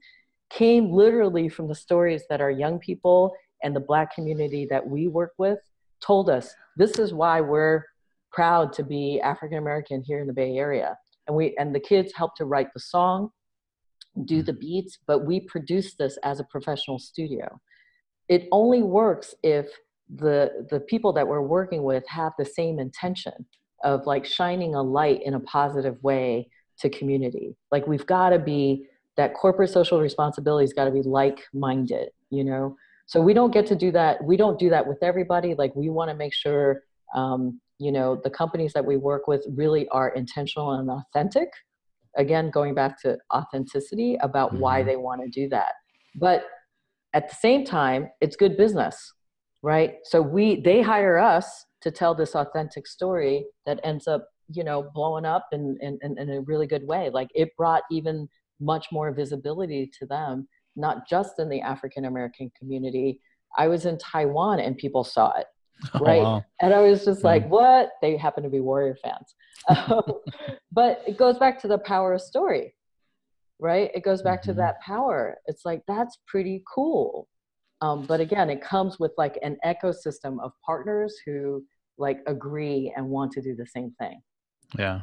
came literally from the stories that our young people and the Black community that we work with told us. This is why we're proud to be African American here in the Bay Area. And we and the kids helped to write the song, do the beats, but we produced this as a professional studio. It only works if the the people that we're working with have the same intention of like shining a light in a positive way to community. Like we've got to be that corporate social responsibility's got to be like minded you know? So we don't get to do that we don't do that with everybody. Like we want to make sure um, you know the companies that we work with really are intentional and authentic. Again going back to authenticity about mm-hmm. why they want to do that. But at the same time it's good business right? So we they hire us to tell this authentic story that ends up you know blowing up in, in, in a really good way. Like it brought even much more visibility to them not just in the african american community. I was in taiwan and people saw it right. oh, wow. and i was just like what? They happen to be warrior fans. Um, but it goes back to the power of story right? It goes back mm-hmm. to that power. It's like that's pretty cool. Um, but again it comes with like an ecosystem of partners who like agree and want to do the same thing. Yeah.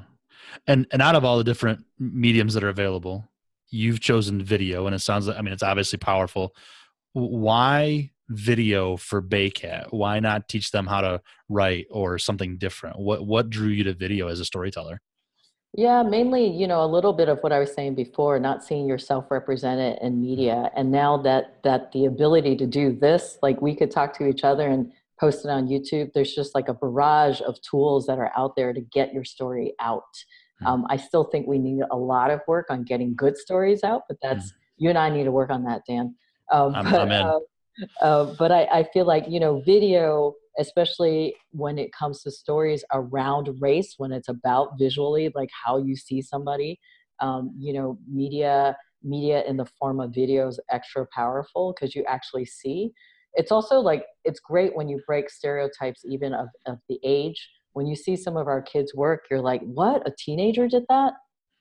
And and out of all the different mediums that are available you've chosen video and it sounds like i mean it's obviously powerful. Why video for baycat why not teach them how to write or something different what what drew you to video as a storyteller yeah, mainly, you know, a little bit of what I was saying before, not seeing yourself represented in media. And now that that the ability to do this, like we could talk to each other and post it on YouTube, there's just like a barrage of tools that are out there to get your story out. Mm. Um, I still think we need a lot of work on getting good stories out, but that's mm. you and I need to work on that, Dan. Um, I'm, but, I'm uh, uh, but I, I feel like you know, video especially when it comes to stories around race when it's about visually like how you see somebody um, you know media media in the form of videos extra powerful because you actually see. It's also like it's great when you break stereotypes even of, of the age. When you see some of our kids work you're like what? A teenager did that?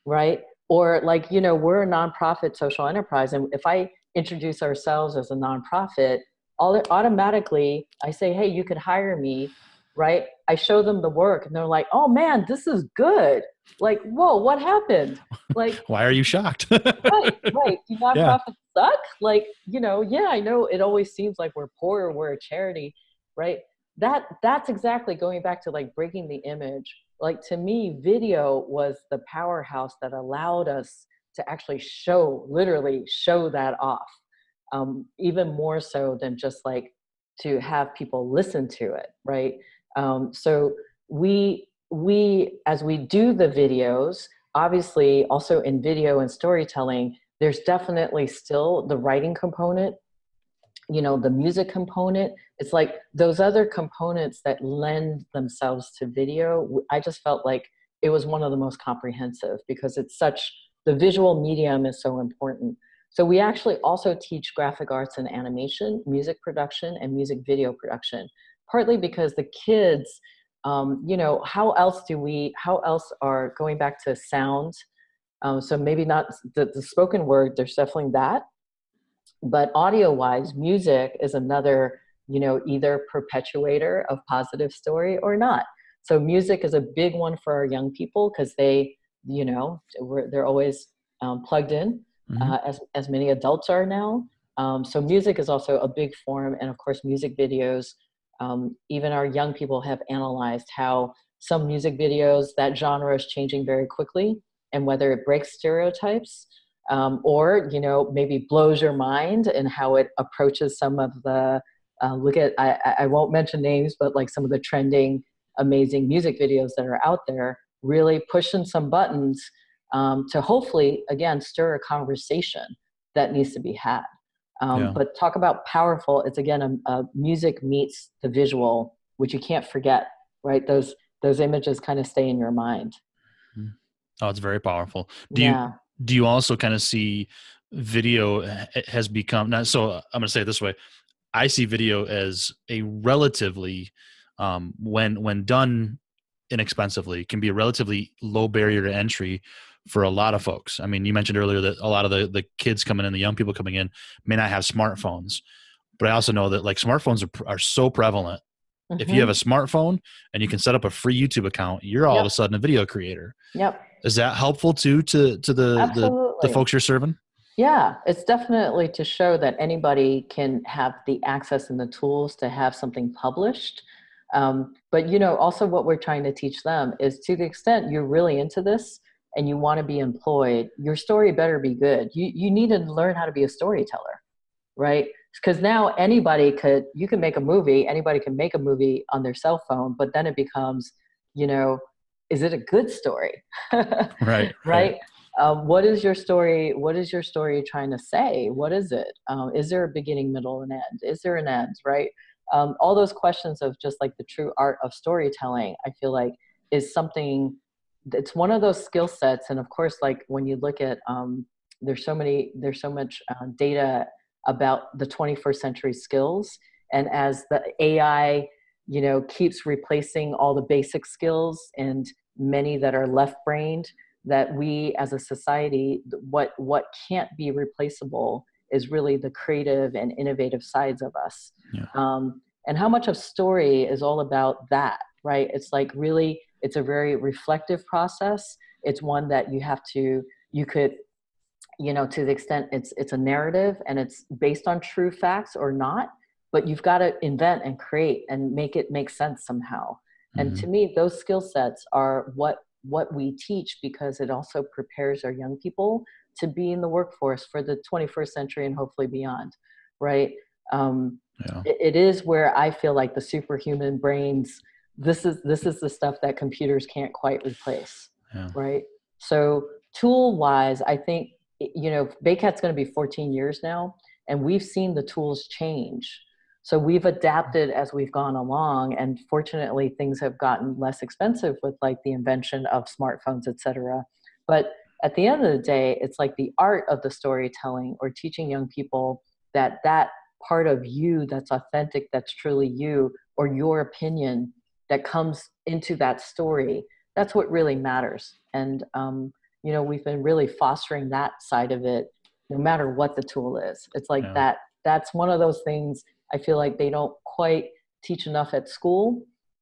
Right? Or like you know we're a nonprofit social enterprise and if i introduce ourselves as a nonprofit all automatically I say, hey, you could hire me, right? I show them the work and they're like, oh man, this is good. Like, whoa, what happened? Like, why are you shocked? right, right. Do nonprofits yeah. suck? Like, you know, yeah, I know it always seems like we're poor or we're a charity, right? That that's exactly going back to like breaking the image. Like to me, video was the powerhouse that allowed us to actually show, literally show that off um, even more so than just like to have people listen to it, right? Um, so we we as we do the videos, obviously also in video and storytelling, there's definitely still the writing component you know the music component it's like those other components that lend themselves to video i just felt like it was one of the most comprehensive because it's such the visual medium is so important so we actually also teach graphic arts and animation, music production, and music video production, partly because the kids, um, you know, how else do we, how else are going back to sound? Um, so maybe not the, the spoken word, there's definitely that. But audio wise, music is another, you know, either perpetuator of positive story or not. So music is a big one for our young people because they, you know, they're always um, plugged in mm-hmm. uh, as, as many adults are now. Um, so music is also a big form, and of course, music videos. Um, even our young people have analyzed how some music videos that genre is changing very quickly, and whether it breaks stereotypes um, or you know maybe blows your mind and how it approaches some of the uh, look at I, I won't mention names but like some of the trending amazing music videos that are out there really pushing some buttons um, to hopefully again stir a conversation that needs to be had um, yeah. but talk about powerful it's again a, a music meets the visual which you can't forget right those those images kind of stay in your mind hmm. oh it's very powerful do yeah. you do you also kind of see video has become not so i'm going to say it this way i see video as a relatively um, when when done inexpensively can be a relatively low barrier to entry for a lot of folks i mean you mentioned earlier that a lot of the, the kids coming in the young people coming in may not have smartphones but i also know that like smartphones are, are so prevalent mm-hmm. if you have a mm-hmm. smartphone and you can set up a free youtube account you're all yep. of a sudden a video creator yep is that helpful too to to the the, the folks you're serving yeah, it's definitely to show that anybody can have the access and the tools to have something published. Um, but you know, also what we're trying to teach them is to the extent you're really into this and you want to be employed, your story better be good. You you need to learn how to be a storyteller, right? Because now anybody could you can make a movie, anybody can make a movie on their cell phone, but then it becomes, you know, is it a good story? right. right. right um, what is your story what is your story trying to say what is it? Um, is there a beginning middle and end is there an end right um, all those questions of just like the true art of storytelling i feel like is something it's one of those skill sets and of course like when you look at um, there's so many there's so much uh, data about the 21st century skills and as the ai you know keeps replacing all the basic skills and many that are left brained that we as a society what what can't be replaceable is really the creative and innovative sides of us yeah. um, and how much of story is all about that right it's like really it's a very reflective process it's one that you have to you could you know to the extent it's it's a narrative and it's based on true facts or not but you've got to invent and create and make it make sense somehow mm-hmm. and to me those skill sets are what what we teach because it also prepares our young people to be in the workforce for the 21st century and hopefully beyond right um, yeah. it, it is where i feel like the superhuman brains this is this is the stuff that computers can't quite replace yeah. right so tool wise i think you know baycat's going to be 14 years now and we've seen the tools change so we've adapted as we've gone along, and fortunately, things have gotten less expensive with like the invention of smartphones, et cetera. But at the end of the day, it's like the art of the storytelling or teaching young people that that part of you that's authentic, that's truly you, or your opinion that comes into that story. That's what really matters. And um, you know, we've been really fostering that side of it, no matter what the tool is. It's like yeah. that. That's one of those things I feel like they don't quite teach enough at school.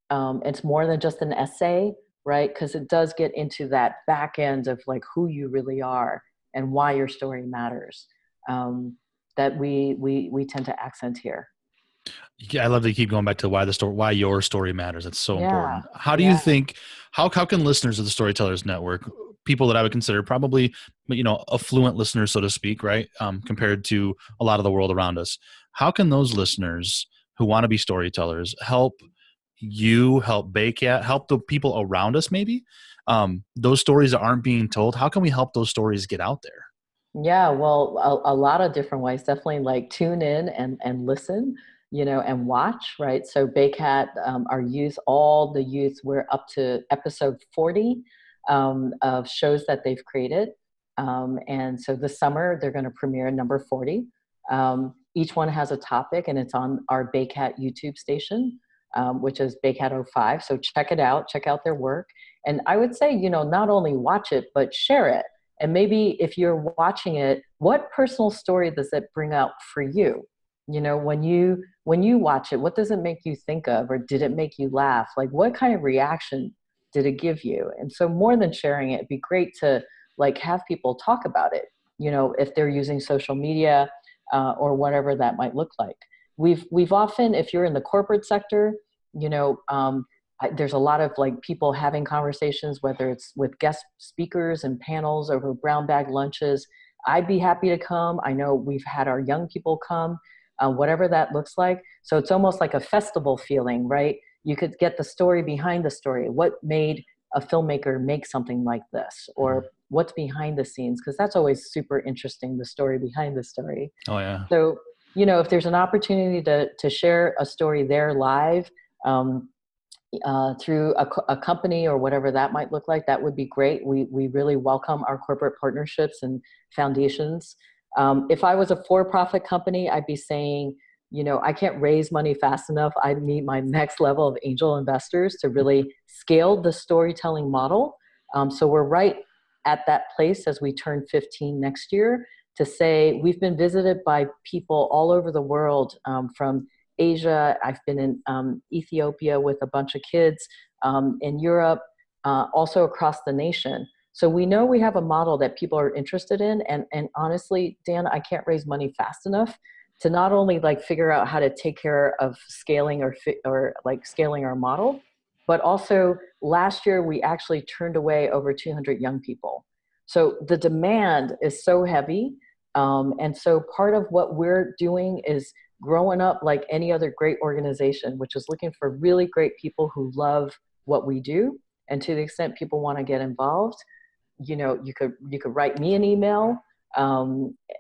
Um, it's more than just an essay, right? Because it does get into that back end of like who you really are and why your story matters. Um, that we we we tend to accent here. Yeah, I love that you keep going back to why the story, why your story matters. That's so yeah. important. How do yeah. you think? How how can listeners of the Storytellers Network, people that I would consider probably, you know, affluent listeners, so to speak, right, um, compared to a lot of the world around us, how can those listeners who want to be storytellers help you help Baycat help the people around us maybe um, those stories aren't being told how can we help those stories get out there? Yeah well a, a lot of different ways. Definitely like tune in and and listen you know and watch right? So baycat um, our youth all the youth we're up to episode 40 um, of shows that they've created. Um, and so this summer they're going to premiere number 40 um, each one has a topic and it's on our Baycat YouTube station, um, which is Baycat 05. So check it out, check out their work. And I would say, you know, not only watch it, but share it. And maybe if you're watching it, what personal story does it bring out for you? You know, when you when you watch it, what does it make you think of, or did it make you laugh? Like, what kind of reaction did it give you? And so, more than sharing it, it'd be great to like have people talk about it. You know, if they're using social media, uh, or whatever that might look like. We've we've often, if you're in the corporate sector, you know, um, I, there's a lot of like people having conversations, whether it's with guest speakers and panels over brown bag lunches. I'd be happy to come. I know we've had our young people come. uh, whatever that looks like. So it's almost like a festival feeling, right? You could get the story behind the story. What made a filmmaker make something like this? Or mm-hmm. what's behind the scenes? Because that's always super interesting, the story behind the story. Oh, yeah. So, you know, if there's an opportunity to, to share a story there live, um, uh, through a, a, company or whatever that might look like, that would be great. We, we really welcome our corporate partnerships and foundations. Um, if I was a for profit company, I'd be saying, you know, I can't raise money fast enough. I need my next level of angel investors to really scale the storytelling model. Um, so we're right at that place as we turn 15 next year to say we've been visited by people all over the world um, from Asia. I've been in um, Ethiopia with a bunch of kids, um, in Europe, uh, also across the nation. So we know we have a model that people are interested in. And, and honestly, Dan, I can't raise money fast enough to not only like figure out how to take care of scaling or, fi- or like scaling our model, but also last year we actually turned away over 200 young people. So the demand is so heavy. Um, and so part of what we're doing is growing up like any other great organization, which is looking for really great people who love what we do. And to the extent people want to get involved, you know, you could you could write me an email. Um,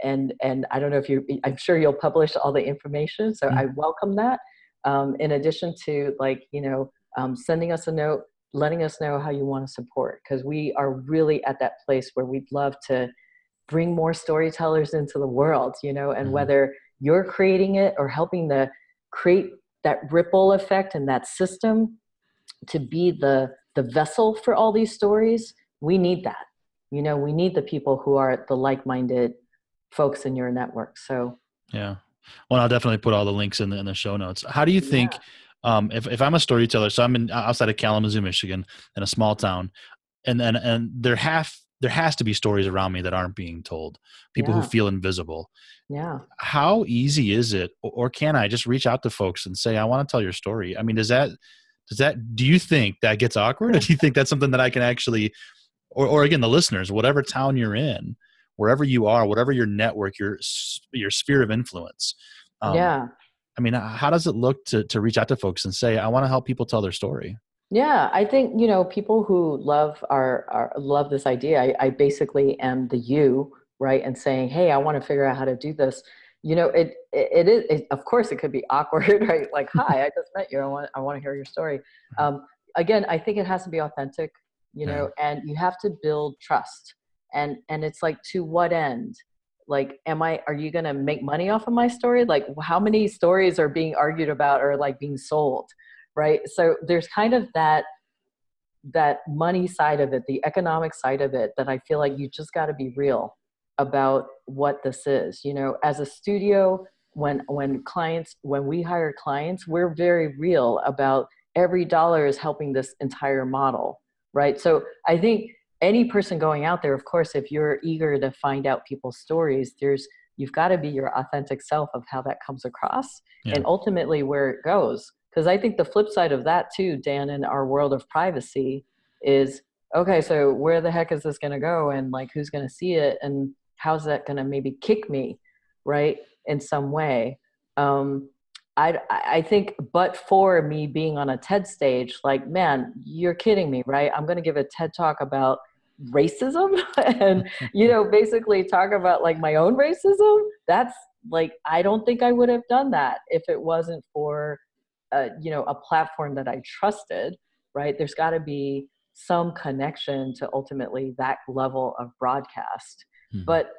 and and I don't know if you, I'm sure you'll publish all the information. So mm-hmm. I welcome that. Um, in addition to like you know um, sending us a note, letting us know how you want to support, because we are really at that place where we'd love to bring more storytellers into the world. You know, and mm-hmm. whether you're creating it or helping to create that ripple effect and that system to be the the vessel for all these stories we need that you know we need the people who are the like-minded folks in your network so yeah well i'll definitely put all the links in the, in the show notes how do you think yeah. um, if, if i'm a storyteller so i'm in outside of kalamazoo michigan in a small town and and and there have there has to be stories around me that aren't being told people yeah. who feel invisible. Yeah. How easy is it or can i just reach out to folks and say i want to tell your story. I mean does that does that do you think that gets awkward or do you think that's something that i can actually or, or again the listeners whatever town you're in wherever you are whatever your network your your sphere of influence um, yeah. I mean how does it look to to reach out to folks and say i want to help people tell their story yeah, I think you know people who love our, our love this idea. I, I basically am the you, right, and saying, "Hey, I want to figure out how to do this." You know, it it, is. It, of course, it could be awkward, right? Like, "Hi, I just met you. I want I want to hear your story." Mm-hmm. Um, again, I think it has to be authentic, you know, yeah. and you have to build trust. And and it's like to what end? Like, am I? Are you going to make money off of my story? Like, how many stories are being argued about or like being sold? Right? So there's kind of that that money side of it the economic side of it that i feel like you just got to be real about what this is you know? As a studio when when clients when we hire clients we're very real about every dollar is helping this entire model right? So i think any person going out there of course if you're eager to find out people's stories there's you've got to be your authentic self of how that comes across yeah. and ultimately where it goes because i think the flip side of that too dan in our world of privacy is okay so where the heck is this going to go? And like who's going to see it? And how's that going to maybe kick me right in some way? Um I, I think but for me being on a ted stage like man you're kidding me right? I'm going to give a ted talk about racism and you know basically talk about like my own racism. That's like i don't think i would have done that if it wasn't for a, you know a platform that i trusted right? There's got to be some connection to ultimately that level of broadcast. Mm-hmm. but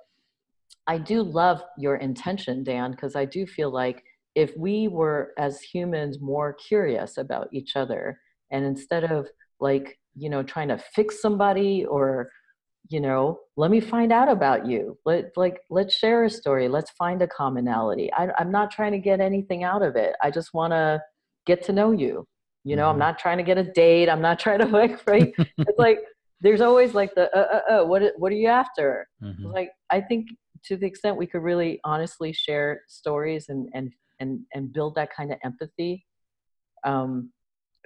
i do love your intention dan because i do feel like if we were as humans more curious about each other and instead of like you know trying to fix somebody or you know let me find out about you. Let like let's share a story. Let's find a commonality. I, i'm not trying to get anything out of it. I just want to get to know you you know mm-hmm. i'm not trying to get a date i'm not trying to like right it's like there's always like the uh, uh, uh, what what are you after mm-hmm. like i think to the extent we could really honestly share stories and and and and build that kind of empathy um,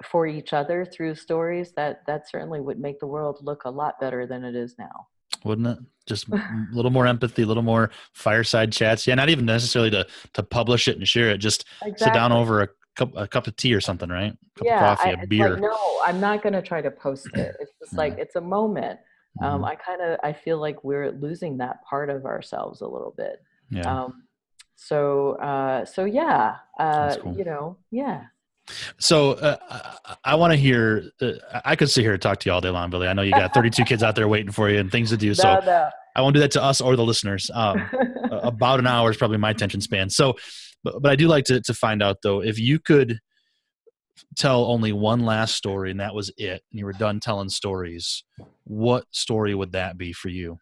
for each other through stories that that certainly would make the world look a lot better than it is now wouldn't it? Just a little more empathy, a little more fireside chats. Yeah, not even necessarily to to publish it and share it. Just exactly. sit down over a cup a cup of tea or something, right? A cup yeah, of coffee, I, a beer. Like, no, I'm not going to try to post it. It's just like it's a moment. Um, mm-hmm. I kind of I feel like we're losing that part of ourselves a little bit. Yeah. Um, so uh, so yeah, uh, cool. you know, yeah. So uh, I, I want to hear. Uh, I could sit here and talk to you all day long, Villy. I know you got 32 kids out there waiting for you and things to do. No, so no. I won't do that to us or the listeners. Um, about an hour is probably my attention span. So, but, but I do like to to find out though if you could tell only one last story and that was it, and you were done telling stories, what story would that be for you?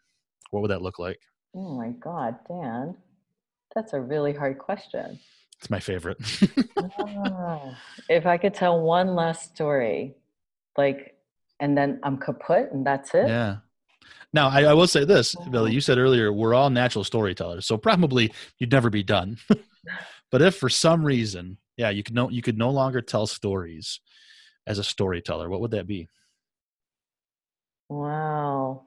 What would that look like? Oh my God, Dan, that's a really hard question. It's my favorite. oh, if I could tell one last story, like, and then I'm kaput and that's it. Yeah. Now, I, I will say this, Villy, you said earlier, we're all natural storytellers. So probably you'd never be done. but if for some reason, yeah, you could no, you could no longer tell stories as a storyteller, what would that be? Wow.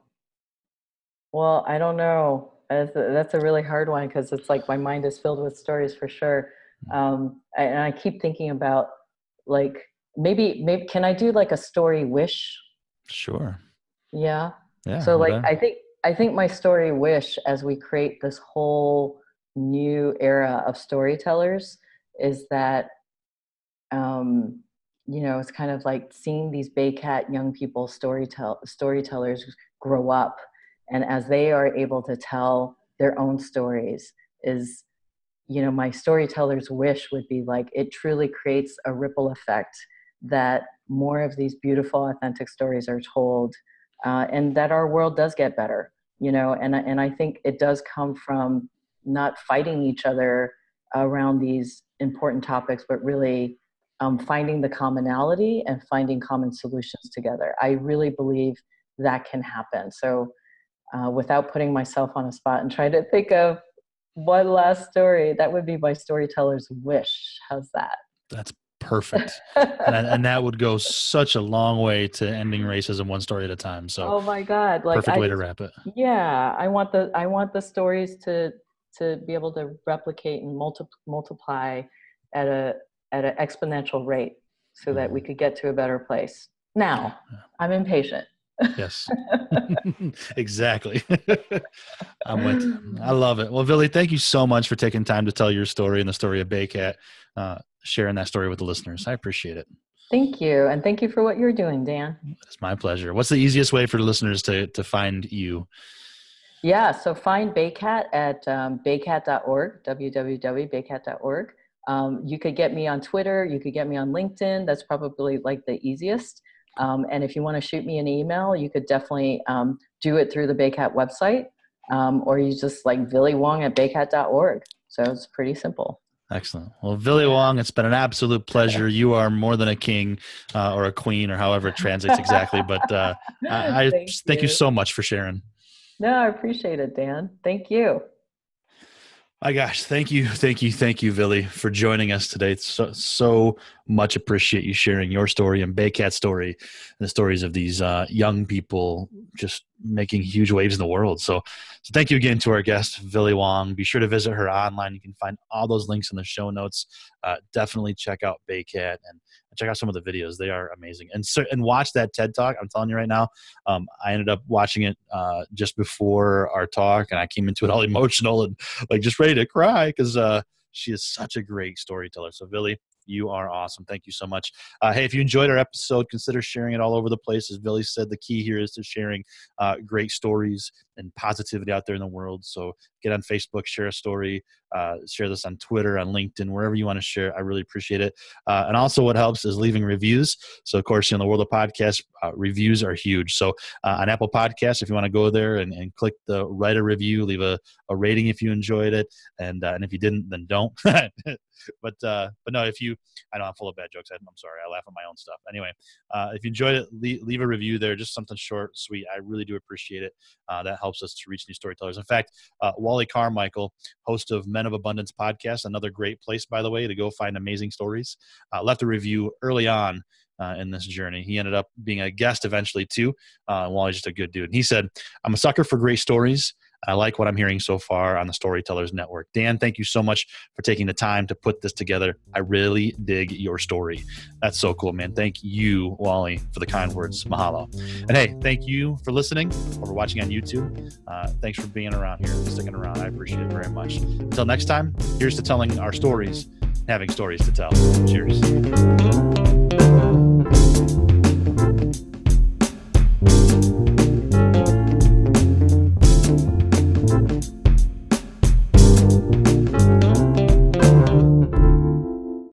Well, I don't know. That's a really hard one because it's like my mind is filled with stories for sure. Um, and I keep thinking about like maybe maybe can I do like a story wish? Sure. Yeah. Yeah. So like I think I think my story wish as we create this whole new era of storytellers is that um you know it's kind of like seeing these baycat young people storytell storytellers grow up and as they are able to tell their own stories is you know my storyteller's wish would be like it truly creates a ripple effect that more of these beautiful authentic stories are told uh, and that our world does get better you know and, and i think it does come from not fighting each other around these important topics but really um, finding the commonality and finding common solutions together i really believe that can happen so uh, without putting myself on a spot and trying to think of one last story. That would be my storyteller's wish. How's that? That's perfect. and, and, that would go such a long way to ending racism one story at a time. So Oh my God. Like perfect I, way to wrap it. Yeah. I want the I want the stories to to be able to replicate and multi- multiply at a at an exponential rate so that we mm-hmm. could get to a better place. Now, I'm impatient yes exactly i'm with i love it well villy thank you so much for taking time to tell your story and the story of baycat uh, sharing that story with the listeners. I appreciate it. Thank you and thank you for what you're doing dan. It's my pleasure. What's the easiest way for the listeners to, to find you? Yeah so find baycat at um, baycat.org www.baycat.org um, you could get me on twitter you could get me on linkedin that's probably like the easiest. Um, and if you want to shoot me an email, you could definitely um, do it through the Baycat website, um, or you just like Villy Wang at baycat.org. So it's pretty simple. Excellent. Well, Villy Wang, it's been an absolute pleasure. You are more than a king uh, or a queen or however it translates exactly. But uh, I, I thank, thank you. you so much for sharing. No, I appreciate it, Dan. Thank you. My gosh, thank you, thank you, thank you, Villy, for joining us today. It's so, so much appreciate you sharing your story and Baycat's story and the stories of these uh, young people just making huge waves in the world. So, so thank you again to our guest, Villy Wang. Be sure to visit her online. You can find all those links in the show notes. Uh, definitely check out Baycat and check out some of the videos. They are amazing. And so, and watch that TED talk. I'm telling you right now. Um, I ended up watching it uh, just before our talk, and I came into it all emotional and like just ready to cry because uh, she is such a great storyteller. So, Villy, you are awesome. Thank you so much. Uh, hey, if you enjoyed our episode, consider sharing it all over the place. As Villy said, the key here is to sharing uh, great stories and positivity out there in the world. So get on Facebook, share a story, uh, share this on Twitter, on LinkedIn, wherever you want to share. I really appreciate it. Uh, and also, what helps is leaving reviews. So, of course, in the world of podcasts, uh, reviews are huge. So, uh, on Apple Podcasts, if you want to go there and, and click the write a review, leave a, a rating if you enjoyed it, and uh, and if you didn't, then don't. but uh, but no, if you, I know I'm full of bad jokes. I'm sorry, I laugh at my own stuff. Anyway, if you enjoyed it, leave, leave, a review there, just something short, sweet. I really do appreciate it. that helps us to reach new storytellers. In fact, Wally Carmichael, host of Men of Abundance podcast, another great place, by the way, to go find amazing stories. Uh, left a review early on uh, in this journey. He ended up being a guest eventually too. Uh, he's just a good dude. And he said, "I'm a sucker for great stories." I like what I'm hearing so far on the Storytellers Network. Dan, thank you so much for taking the time to put this together. I really dig your story. That's so cool, man. Thank you, Wally, for the kind words. Mahalo. And hey, thank you for listening or for watching on YouTube. Uh, thanks for being around here, sticking around. I appreciate it very much. Until next time, here's to telling our stories, having stories to tell. Cheers.